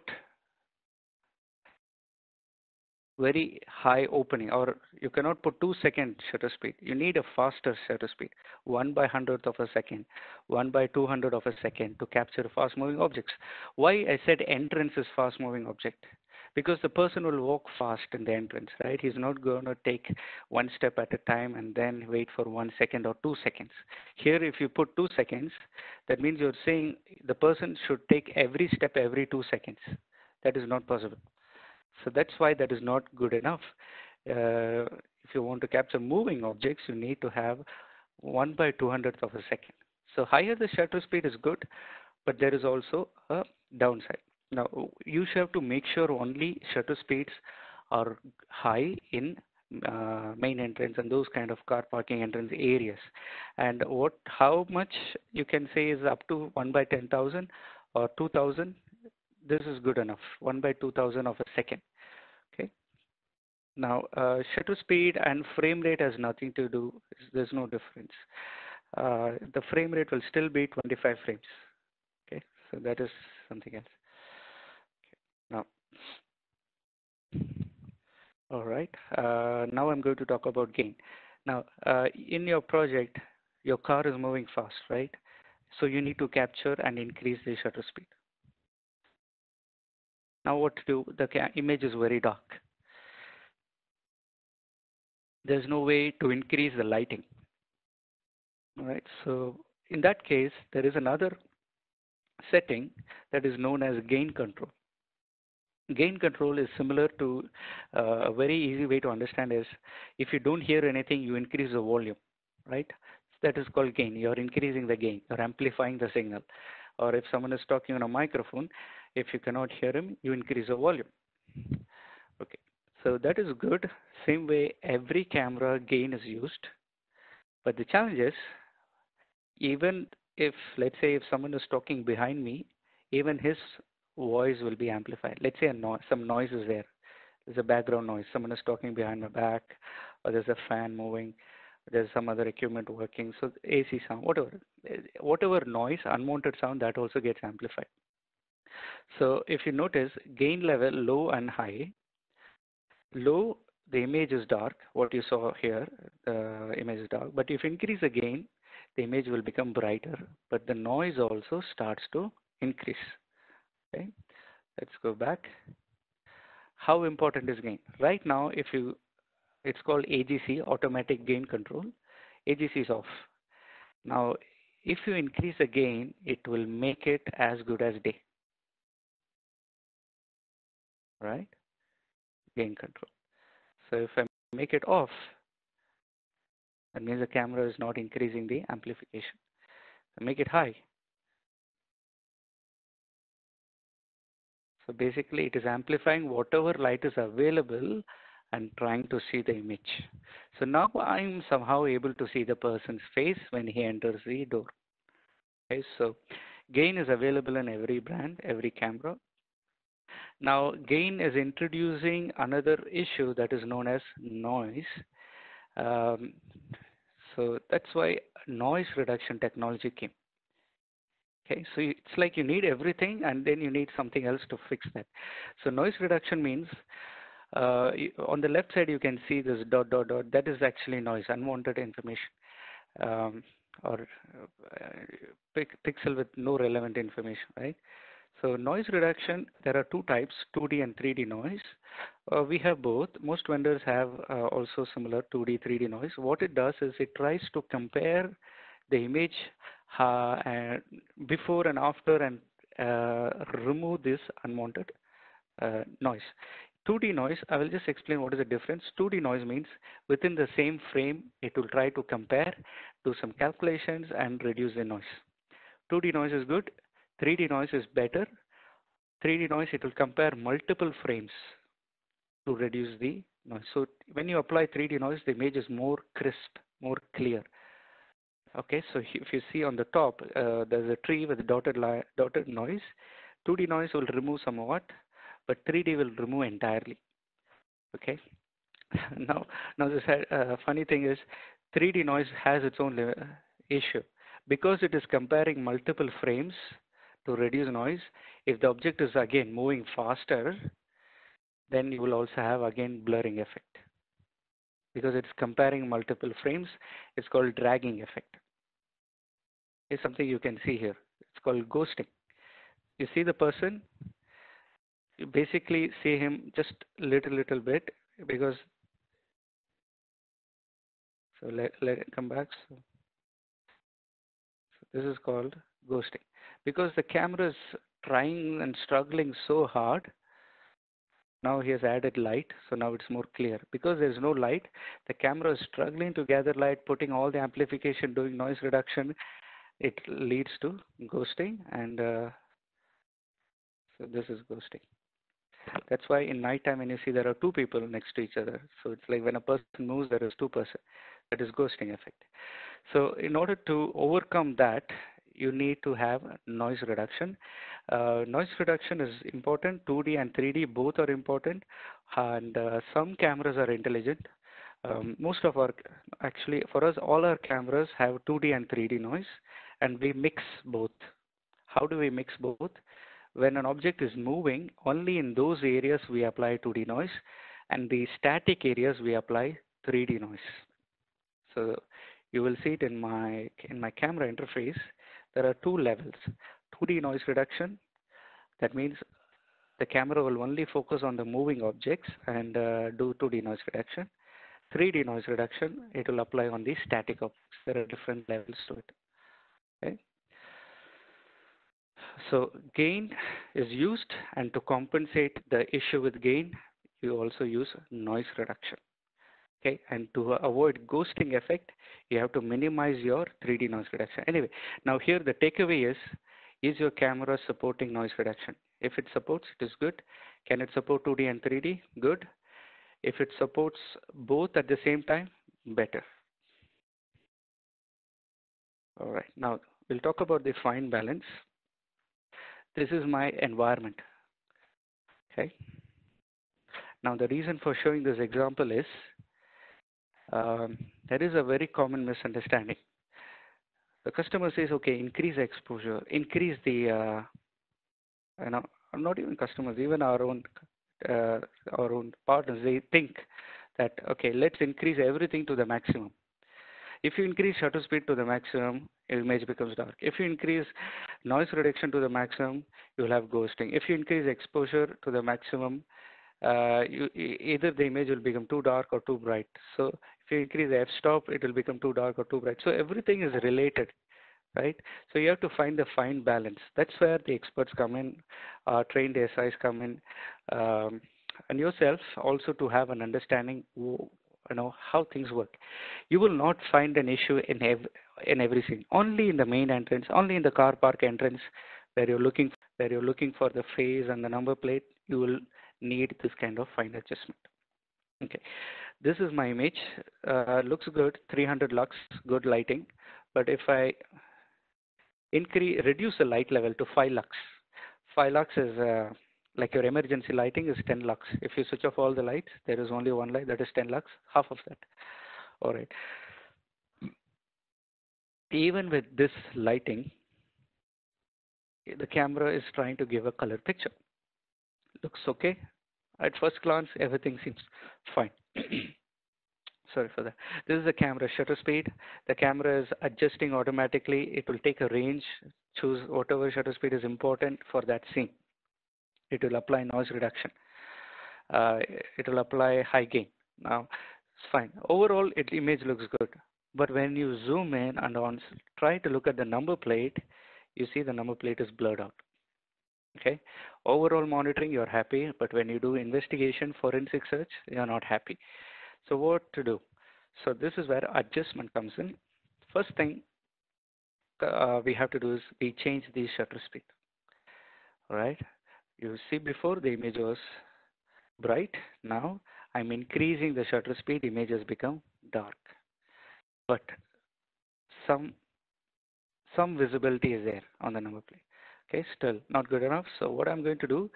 very high opening or you cannot put two second shutter speed. You need a faster shutter speed, one by hundredth of a second, one by two hundred of a second to capture fast moving objects. Why I said entrance is fast moving object? Because the person will walk fast in the entrance, right? He's not going to take one step at a time and then wait for one second or two seconds. Here, if you put two seconds, that means you're saying the person should take every step every two seconds. That is not possible. So that's why that is not good enough. Uh, if you want to capture moving objects, you need to have 1 by 200th of a second. So higher the shutter speed is good, but there is also a downside. Now, you should have to make sure only shutter speeds are high in uh, main entrance and those kind of car parking entrance areas. And what, how much you can say is up to 1 by 10,000 or 2000 this is good enough 1 by 2000 of a second okay? Now uh, shutter speed and frame rate has nothing to do there's no difference. Uh, the frame rate will still be 25 frames okay? So that is something else. Okay. now all right uh, now I'm going to talk about gain. Now uh, in your project your car is moving fast right? So you need to capture and increase the shutter speed now what to do? The image is very dark. There's no way to increase the lighting. All right, so in that case, there is another setting that is known as gain control. gain control is similar to uh, a very easy way to understand is if you don't hear anything you increase the volume right that is called gain you're increasing the gain you're amplifying the signal or if someone is talking on a microphone if you cannot hear him you increase the volume okay so that is good same way every camera gain is used but the challenge is even if let's say if someone is talking behind me even his voice will be amplified. Let's say no some noise is there. There's a background noise. Someone is talking behind my back, or there's a fan moving. There's some other equipment working. So AC sound, whatever, whatever noise, unwanted sound, that also gets amplified. So if you notice, gain level low and high. Low, the image is dark. What you saw here, the image is dark. But if you increase the gain, the image will become brighter. But the noise also starts to increase. Okay, let's go back. How important is gain? Right now, if you, it's called AGC, automatic gain control. AGC is off. Now, if you increase the gain, it will make it as good as day. Right? Gain control. So if I make it off, that means the camera is not increasing the amplification. Make it high, So basically it is amplifying whatever light is available and trying to see the image. So now I'm somehow able to see the person's face when he enters the door. Okay, so gain is available in every brand, every camera. Now gain is introducing another issue that is known as noise. Um, so that's why noise reduction technology came. Okay, so it's like you need everything and then you need something else to fix that. So noise reduction means uh, on the left side you can see this dot dot dot that is actually noise, unwanted information um, or uh, pixel with no relevant information, right? So noise reduction, there are two types, 2D and 3D noise. Uh, we have both. Most vendors have uh, also similar 2D, 3D noise. What it does is it tries to compare the image uh, and before and after and uh, remove this unwanted uh, noise. 2D noise, I will just explain what is the difference. 2D noise means within the same frame, it will try to compare, do some calculations and reduce the noise. 2D noise is good. 3D noise is better. 3D noise, it will compare multiple frames to reduce the noise. So when you apply 3D noise, the image is more crisp, more clear. Okay, so if you see on the top, uh, there's a tree with dotted dotted noise. 2D noise will remove somewhat, but 3D will remove entirely. Okay. [LAUGHS] now, now the uh, funny thing is, 3D noise has its own issue because it is comparing multiple frames to reduce noise. If the object is again moving faster, then you will also have again blurring effect because it's comparing multiple frames. It's called dragging effect is something you can see here. It's called ghosting. You see the person, you basically see him just little little bit because so let let it come back. So, so this is called ghosting because the camera is trying and struggling so hard. Now he has added light, so now it's more clear. Because there's no light, the camera is struggling to gather light, putting all the amplification, doing noise reduction, it leads to ghosting and uh, so this is ghosting. That's why in nighttime when you see there are two people next to each other. So it's like when a person moves, there is two person. That is ghosting effect. So in order to overcome that, you need to have noise reduction. Uh, noise reduction is important. 2D and 3D both are important. And uh, some cameras are intelligent. Um, most of our, actually for us, all our cameras have 2D and 3D noise and we mix both. How do we mix both? When an object is moving, only in those areas we apply 2D noise and the static areas we apply 3D noise. So you will see it in my in my camera interface. There are two levels. 2D noise reduction. That means the camera will only focus on the moving objects and uh, do 2D noise reduction. 3D noise reduction, it will apply on the static objects. There are different levels to it. Okay. So gain is used and to compensate the issue with gain, you also use noise reduction. Okay, and to avoid ghosting effect, you have to minimize your 3D noise reduction. Anyway, now here the takeaway is, is your camera supporting noise reduction? If it supports, it is good. Can it support 2D and 3D? Good. If it supports both at the same time, better. All right, now we'll talk about the fine balance. This is my environment. Okay. Now the reason for showing this example is um, there is a very common misunderstanding. The customer says, okay, increase exposure, increase the, uh, you know, not even customers, even our own, uh, our own partners, they think that, okay, let's increase everything to the maximum. If you increase shutter speed to the maximum, image becomes dark. If you increase noise reduction to the maximum, you will have ghosting. If you increase exposure to the maximum, uh, you, either the image will become too dark or too bright. So if you increase the f-stop, it will become too dark or too bright. So everything is related, right? So you have to find the fine balance. That's where the experts come in, uh, trained SIs come in, um, and yourself also to have an understanding you know how things work you will not find an issue in ev- in every scene only in the main entrance only in the car park entrance where you're looking where you're looking for the phase and the number plate you will need this kind of fine adjustment okay this is my image uh, looks good 300 lux good lighting but if i increase reduce the light level to 5 lux 5 lux is uh, like your emergency lighting is 10 lux. If you switch off all the lights, there is only one light that is 10 lux, half of that. All right. Even with this lighting, the camera is trying to give a color picture. Looks okay. At first glance, everything seems fine. [CLEARS THROAT] Sorry for that. This is the camera shutter speed. The camera is adjusting automatically. It will take a range, choose whatever shutter speed is important for that scene it will apply noise reduction. Uh, it will apply high gain. Now, it's fine. Overall, it image looks good. But when you zoom in and on, try to look at the number plate, you see the number plate is blurred out. Okay. Overall monitoring, you're happy, but when you do investigation, forensic search, you're not happy. So what to do? So this is where adjustment comes in. First thing uh, we have to do is we change the shutter speed. Right. You see before the image was bright. Now I'm increasing the shutter speed, image has become dark. But some some visibility is there on the number plate. Okay, still not good enough. So what I'm going to do,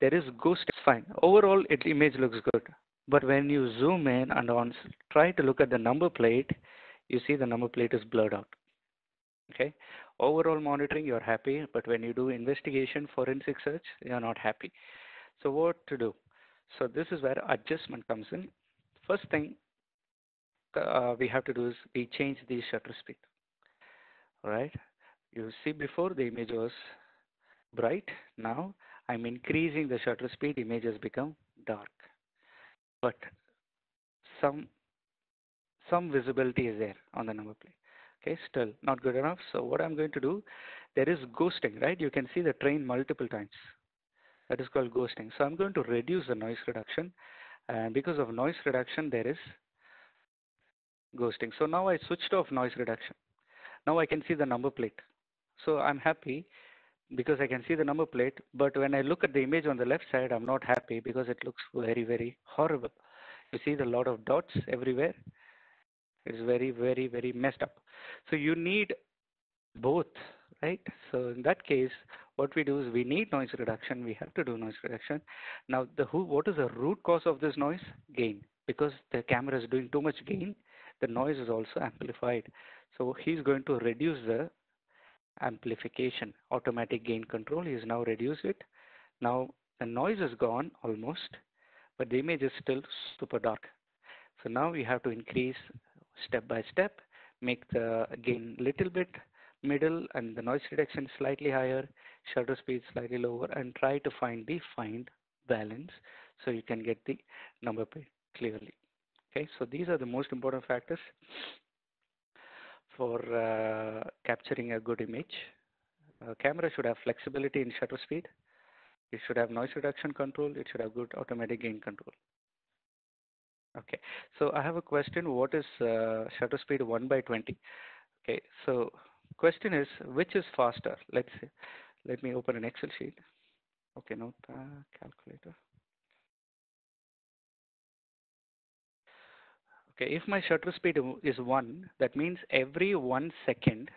there is ghost. it's Fine. Overall, it image looks good. But when you zoom in and on, try to look at the number plate, you see the number plate is blurred out. Okay. Overall monitoring, you're happy, but when you do investigation, forensic search, you're not happy. So what to do? So this is where adjustment comes in. First thing uh, we have to do is we change the shutter speed. Right. You see before the image was bright. Now I'm increasing the shutter speed. Image has become dark. But some some visibility is there on the number plate. Okay, still not good enough. So what I'm going to do, there is ghosting, right? You can see the train multiple times. That is called ghosting. So I'm going to reduce the noise reduction. And because of noise reduction, there is ghosting. So now I switched off noise reduction. Now I can see the number plate. So I'm happy because I can see the number plate. But when I look at the image on the left side, I'm not happy because it looks very, very horrible. You see the lot of dots everywhere. It's very, very, very messed up. So you need both, right? So in that case, what we do is we need noise reduction. We have to do noise reduction. Now, the who, what is the root cause of this noise? Gain. Because the camera is doing too much gain, the noise is also amplified. So he's going to reduce the amplification, automatic gain control. He's now reduced it. Now the noise is gone almost, but the image is still super dark. So now we have to increase step by step, make the gain little bit middle and the noise reduction slightly higher, shutter speed slightly lower, and try to find the find balance so you can get the number clearly. Okay, so these are the most important factors for uh, capturing a good image. A camera should have flexibility in shutter speed. It should have noise reduction control. It should have good automatic gain control. Okay, so I have a question. What is uh, shutter speed 1 by 20? Okay, so question is which is faster? Let's see. Let me open an Excel sheet. Okay, note uh, calculator. Okay, if my shutter speed is 1, that means every 1 second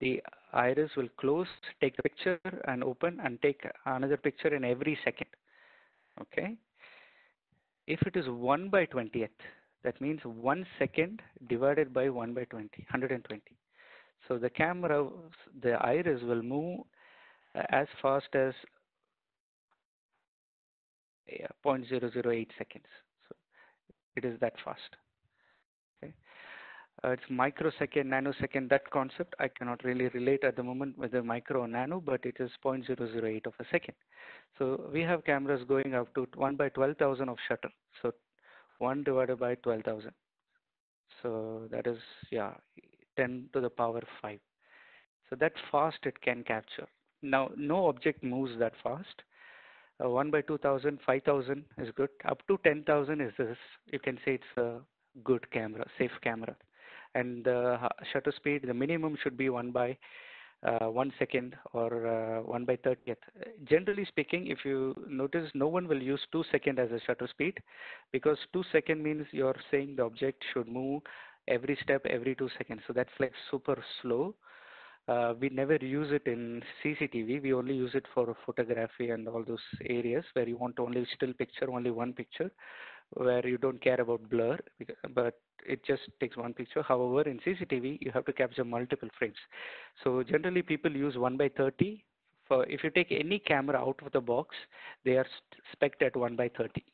the iris will close, take the picture and open and take another picture in every second. Okay. If it is 1 by 20th, that means 1 second divided by 1 by 20, 120. So the camera, the iris will move as fast as yeah, 0.008 seconds. So it is that fast. Uh, it's microsecond, nanosecond, that concept I cannot really relate at the moment the micro or nano, but it is 0.008 of a second. So we have cameras going up to 1 by 12,000 of shutter. So 1 divided by 12,000. So that is, yeah, 10 to the power 5. So that fast it can capture. Now, no object moves that fast. Uh, 1 by 2000, 5000 is good. Up to 10,000 is this. You can say it's a good camera, safe camera. And the shutter speed, the minimum should be 1 by uh, 1 second or uh, 1 by 30th. Generally speaking, if you notice, no one will use 2 second as a shutter speed because 2 second means you're saying the object should move every step every 2 seconds. So that's like super slow. Uh, we never use it in CCTV. We only use it for photography and all those areas where you want only still picture, only one picture, where you don't care about blur, but it just takes one picture. However, in CCTV, you have to capture multiple frames. So generally, people use 1 by 30. For if you take any camera out of the box, they are spec at 1 by 30.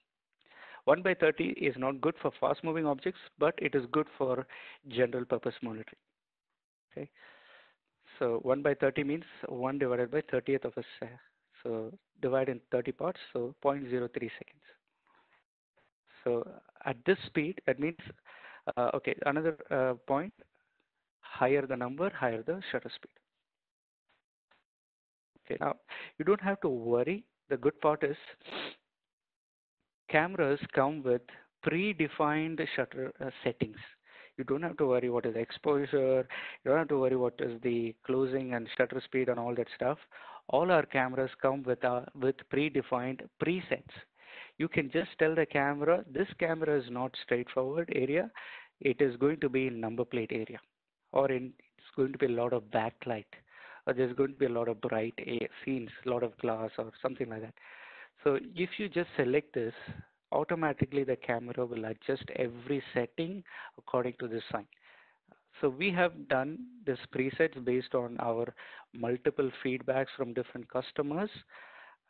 1 by 30 is not good for fast moving objects, but it is good for general purpose monitoring. Okay. So 1 by 30 means 1 divided by 30th of a second. So divide in 30 parts, so 0.03 seconds. So at this speed, that means, uh, okay, another uh, point, higher the number, higher the shutter speed. Okay, now you don't have to worry. The good part is cameras come with predefined shutter uh, settings you don't have to worry what is exposure, you don't have to worry what is the closing and shutter speed and all that stuff. All our cameras come with, uh, with predefined presets. You can just tell the camera, this camera is not straightforward area, it is going to be in number plate area or in, it's going to be a lot of backlight or there's going to be a lot of bright scenes, a lot of glass or something like that. So if you just select this, automatically the camera will adjust every setting according to the sign. So we have done this presets based on our multiple feedbacks from different customers,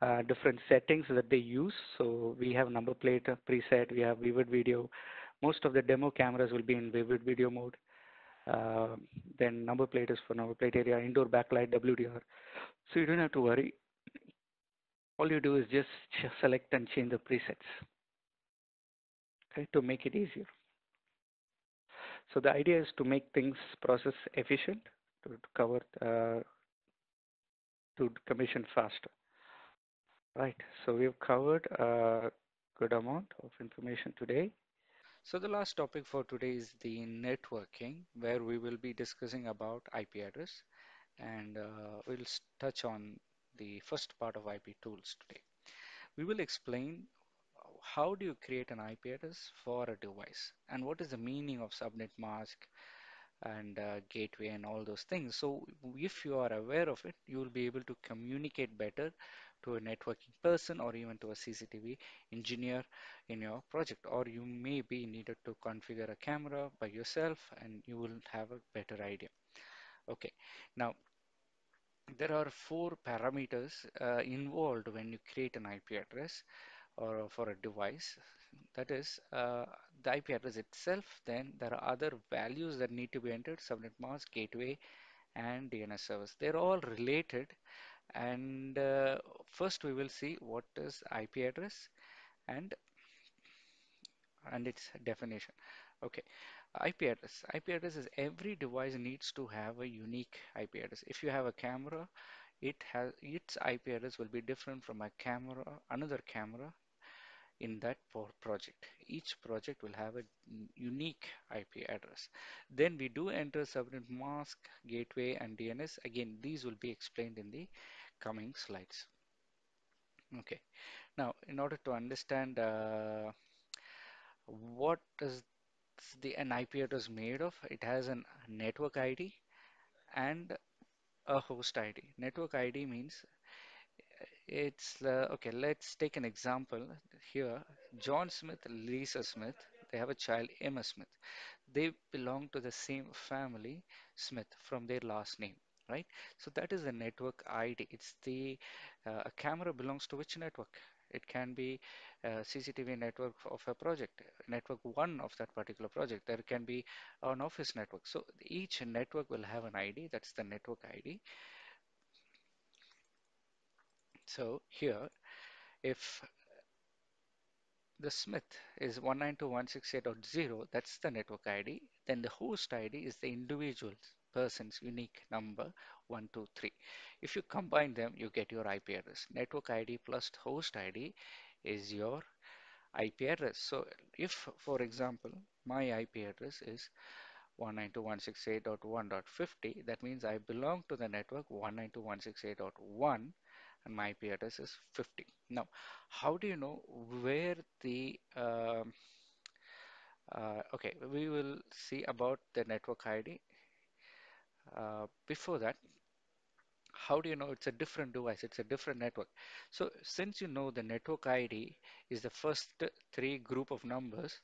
uh, different settings that they use. So we have number plate preset, we have vivid video. Most of the demo cameras will be in vivid video mode. Uh, then number plate is for number plate area, indoor backlight, WDR. So you don't have to worry. All you do is just [LAUGHS] select and change the presets okay, to make it easier. So the idea is to make things process efficient, to, to cover, uh, to commission faster. Right, so we've covered a good amount of information today. So the last topic for today is the networking, where we will be discussing about IP address, and uh, we'll touch on the first part of IP tools today. We will explain how do you create an IP address for a device and what is the meaning of subnet mask and uh, gateway and all those things. So if you are aware of it, you will be able to communicate better to a networking person or even to a CCTV engineer in your project or you may be needed to configure a camera by yourself and you will have a better idea. Okay, now there are four parameters uh, involved when you create an IP address or for a device. That is uh, the IP address itself. Then there are other values that need to be entered, subnet mask, gateway, and DNS service. They're all related. And uh, first we will see what is IP address and and its definition. Okay, IP address. IP address is every device needs to have a unique IP address. If you have a camera, it has its IP address will be different from a camera, another camera in that project. Each project will have a unique IP address. Then we do enter subnet mask, gateway, and DNS. Again, these will be explained in the coming slides. Okay. Now, in order to understand uh, what is the an IP address made of, it has a network ID and a host ID. Network ID means it's uh, okay. Let's take an example here. John Smith, Lisa Smith, they have a child, Emma Smith. They belong to the same family, Smith, from their last name, right? So that is the network ID. It's the uh, a camera belongs to which network? It can be a CCTV network of a project, network one of that particular project. There can be an office network. So each network will have an ID. That's the network ID. So here, if the Smith is 192.168.0, that's the network ID. Then the host ID is the individual person's unique number 123. If you combine them, you get your IP address. Network ID plus host ID is your IP address. So if, for example, my IP address is 192.168.1.50, that means I belong to the network 192.168.1 and my IP address is 50. Now, how do you know where the um, uh, okay, we will see about the network ID. Uh, before that, how do you know it's a different device? It's a different network. So since you know the network ID is the first three group of numbers,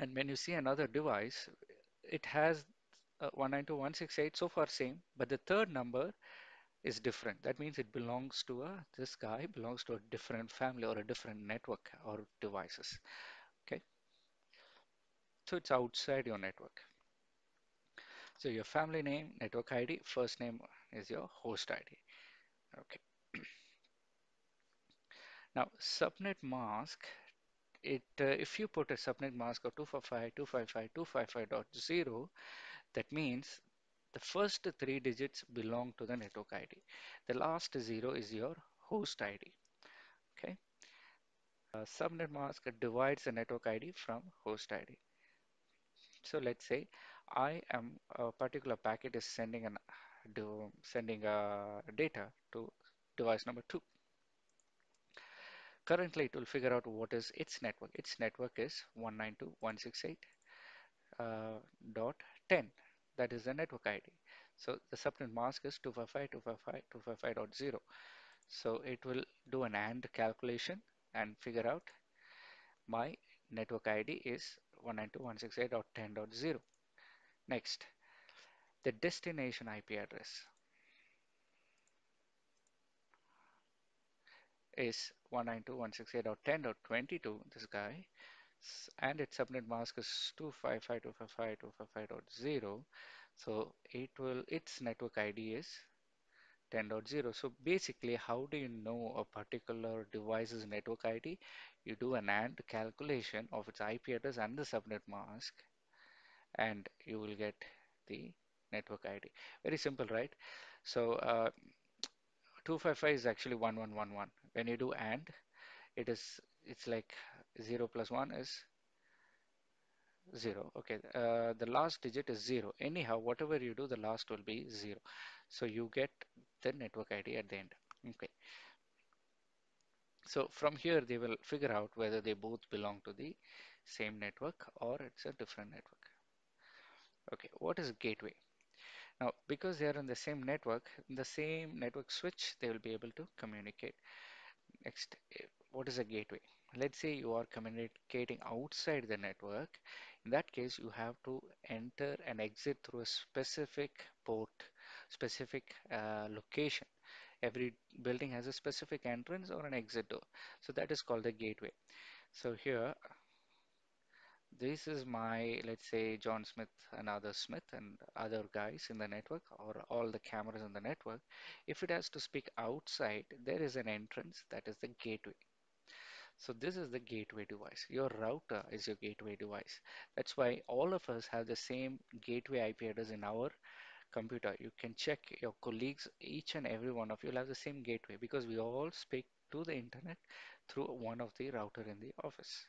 and when you see another device, it has uh, 192.168 so far same, but the third number is different. That means it belongs to a this guy belongs to a different family or a different network or devices. Okay, so it's outside your network. So your family name, network ID, first name is your host ID. Okay. [CLEARS THROAT] Now subnet mask. It uh, if you put a subnet mask of 255.255.255.0, that means the first three digits belong to the network ID. The last zero is your host ID. Okay. Uh, subnet mask divides the network ID from host ID. So let's say I am a particular packet is sending an do, sending a data to device number two. Currently, it will figure out what is its network. Its network is 192.168.10. Uh, dot 10. That is the network ID. So the subnet mask is 255.255.255.0. So it will do an AND calculation and figure out my network ID is 192.168.10.0. Next, the destination IP address is 192.168.10.22, this guy, and its subnet mask is 255.255.255.0. So it will its network ID is 10.0. So basically, how do you know a particular device's network ID? You do an AND calculation of its IP address and the subnet mask, and you will get the network ID. Very simple, right? So uh, 255 is actually 1111. When you do AND, it is it's like 0 plus 1 is 0. Okay, uh, the last digit is 0. Anyhow, whatever you do, the last will be 0. So you get the network ID at the end. Okay. So from here, they will figure out whether they both belong to the same network or it's a different network. Okay, what is a gateway? Now, because they are on the same network, the same network switch, they will be able to communicate. Next, eh, what is a gateway? Let's say you are communicating outside the network. In that case, you have to enter and exit through a specific port, specific uh, location. Every building has a specific entrance or an exit door. So that is called the gateway. So here this is my, let's say, John Smith and other Smith and other guys in the network or all the cameras in the network. If it has to speak outside, there is an entrance that is the gateway. So this is the gateway device. Your router is your gateway device. That's why all of us have the same gateway IP address in our computer, you can check your colleagues, each and every one of you will have the same gateway because we all speak to the internet through one of the router in the office.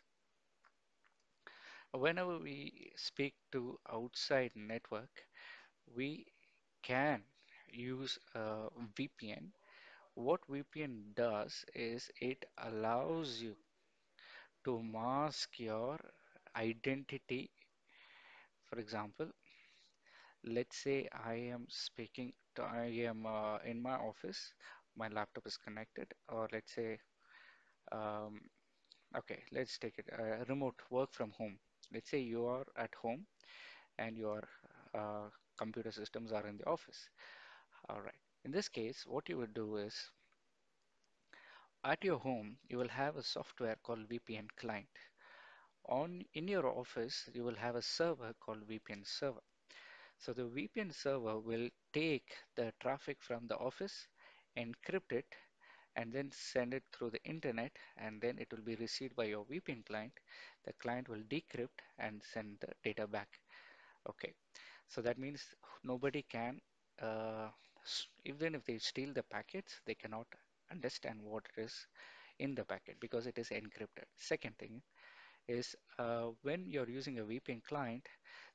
Whenever we speak to outside network, we can use a VPN. What VPN does is it allows you to mask your identity. For example, let's say I am speaking to, I am uh, in my office, my laptop is connected, or let's say, um, okay, let's take it uh, remote work from home. Let's say you are at home and your uh, computer systems are in the office. All right. In this case, what you would do is at your home, you will have a software called VPN client. On in your office, you will have a server called VPN server. So the VPN server will take the traffic from the office, encrypt it, and then send it through the internet, and then it will be received by your VPN client. The client will decrypt and send the data back. Okay, so that means nobody can, uh, even if they steal the packets, they cannot understand what it is in the packet because it is encrypted. Second thing is uh, when you're using a VPN client,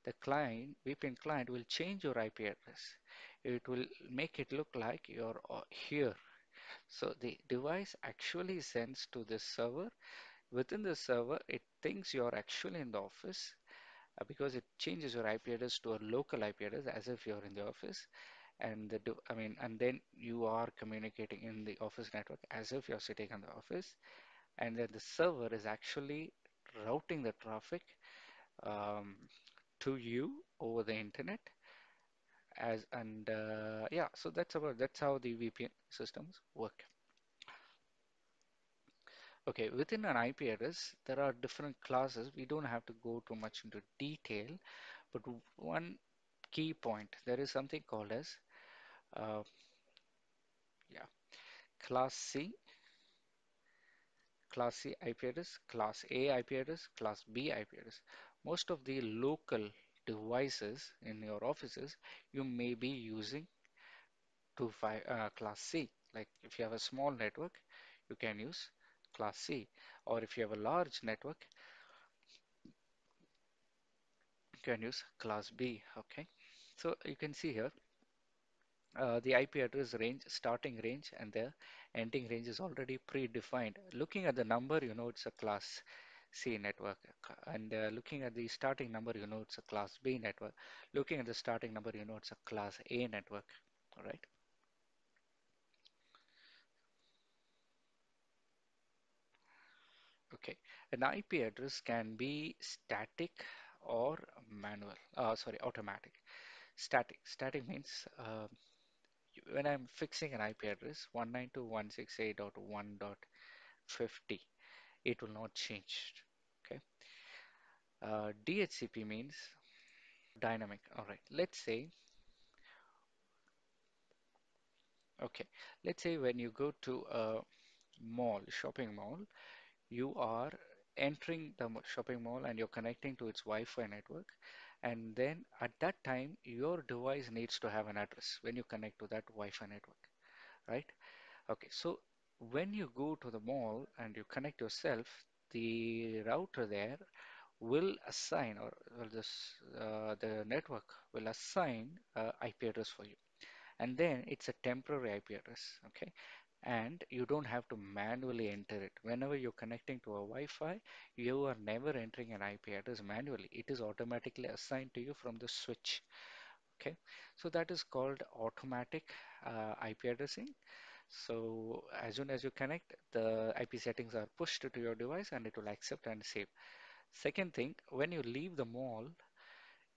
the client VPN client will change your IP address. It will make it look like you're uh, here. So the device actually sends to the server. Within the server, it thinks you're actually in the office uh, because it changes your IP address to a local IP address as if you're in the office. And the, I mean, and then you are communicating in the office network as if you're sitting in the office and then the server is actually routing the traffic um, to you over the internet as and uh, yeah so that's about that's how the VPN systems work okay within an IP address there are different classes we don't have to go too much into detail but one key point there is something called as uh, yeah class C Class C IP address, Class A IP address, Class B IP address. Most of the local devices in your offices, you may be using to uh, Class C. Like if you have a small network, you can use Class C. Or if you have a large network, you can use Class B. Okay. So you can see here uh, the IP address range, starting range, and the ending range is already predefined. Looking at the number, you know it's a class C network. And uh, looking at the starting number, you know it's a class B network. Looking at the starting number, you know it's a class A network. All right. Okay. An IP address can be static or manual. Uh, sorry, automatic. Static. Static means uh, when I'm fixing an IP address 192.168.1.50 it will not change. Okay. Uh, DHCP means dynamic. All right. Let's say, okay, let's say when you go to a mall, shopping mall, you are entering the shopping mall and you're connecting to its Wi-Fi network. And then at that time, your device needs to have an address when you connect to that Wi-Fi network, right? Okay. So when you go to the mall and you connect yourself, the router there will assign or, or this uh, the network will assign uh, IP address for you. And then it's a temporary IP address okay? And you don't have to manually enter it. Whenever you're connecting to a Wi-Fi you are never entering an IP address manually. It is automatically assigned to you from the switch okay? So that is called automatic uh, IP addressing so as soon as you connect the IP settings are pushed to your device and it will accept and save Second thing, when you leave the mall,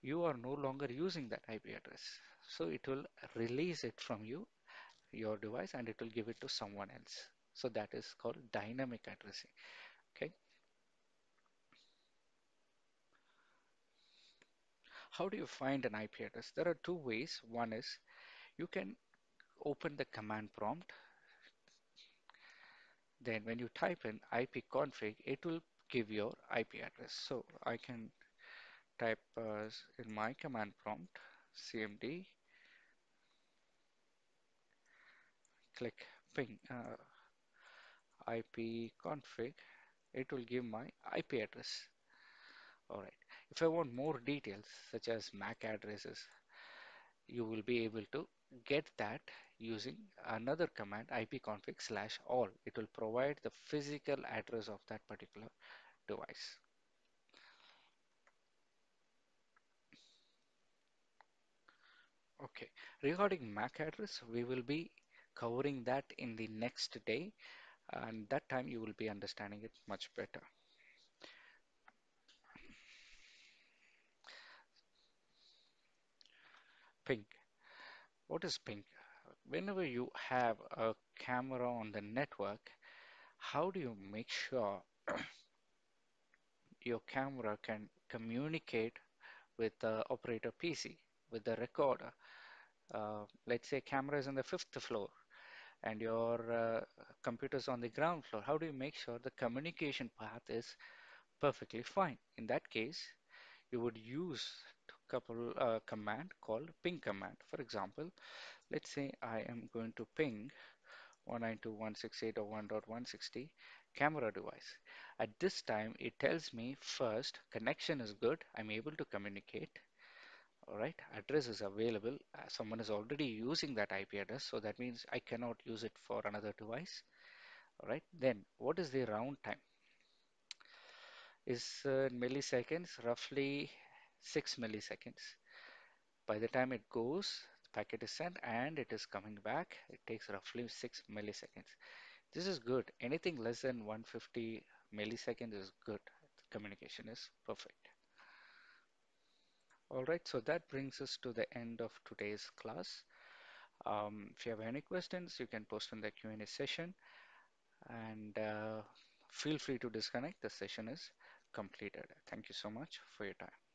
you are no longer using that IP address. So it will release it from you, your device, and it will give it to someone else. So that is called dynamic addressing. Okay. How do you find an IP address? There are two ways. One is you can open the command prompt then when you type in ipconfig, it will give your IP address. So I can type uh, in my command prompt cmd click ping uh, IP config it will give my IP address alright if I want more details such as MAC addresses you will be able to get that using another command ipconfig slash all. It will provide the physical address of that particular device. Okay, regarding MAC address, we will be covering that in the next day, and that time you will be understanding it much better. Ping. What is ping? Whenever you have a camera on the network, how do you make sure [CLEARS THROAT] your camera can communicate with the operator PC, with the recorder? Uh, let's say camera is on the fifth floor and your uh, computer's on the ground floor. How do you make sure the communication path is perfectly fine? In that case, you would use couple uh, command called ping command. For example, let's say I am going to ping 192.168.1.160 camera device. At this time, it tells me first connection is good. I'm able to communicate. All right, address is available. Uh, someone is already using that IP address, so that means I cannot use it for another device. All right, then what is the round time? Is uh, milliseconds, roughly six milliseconds. By the time it goes, the packet is sent and it is coming back. It takes roughly six milliseconds. This is good. Anything less than 150 milliseconds is good. Communication is perfect. All right, so that brings us to the end of today's class. Um, if you have any questions, you can post in the Q&A session and uh, feel free to disconnect. The session is completed. Thank you so much for your time.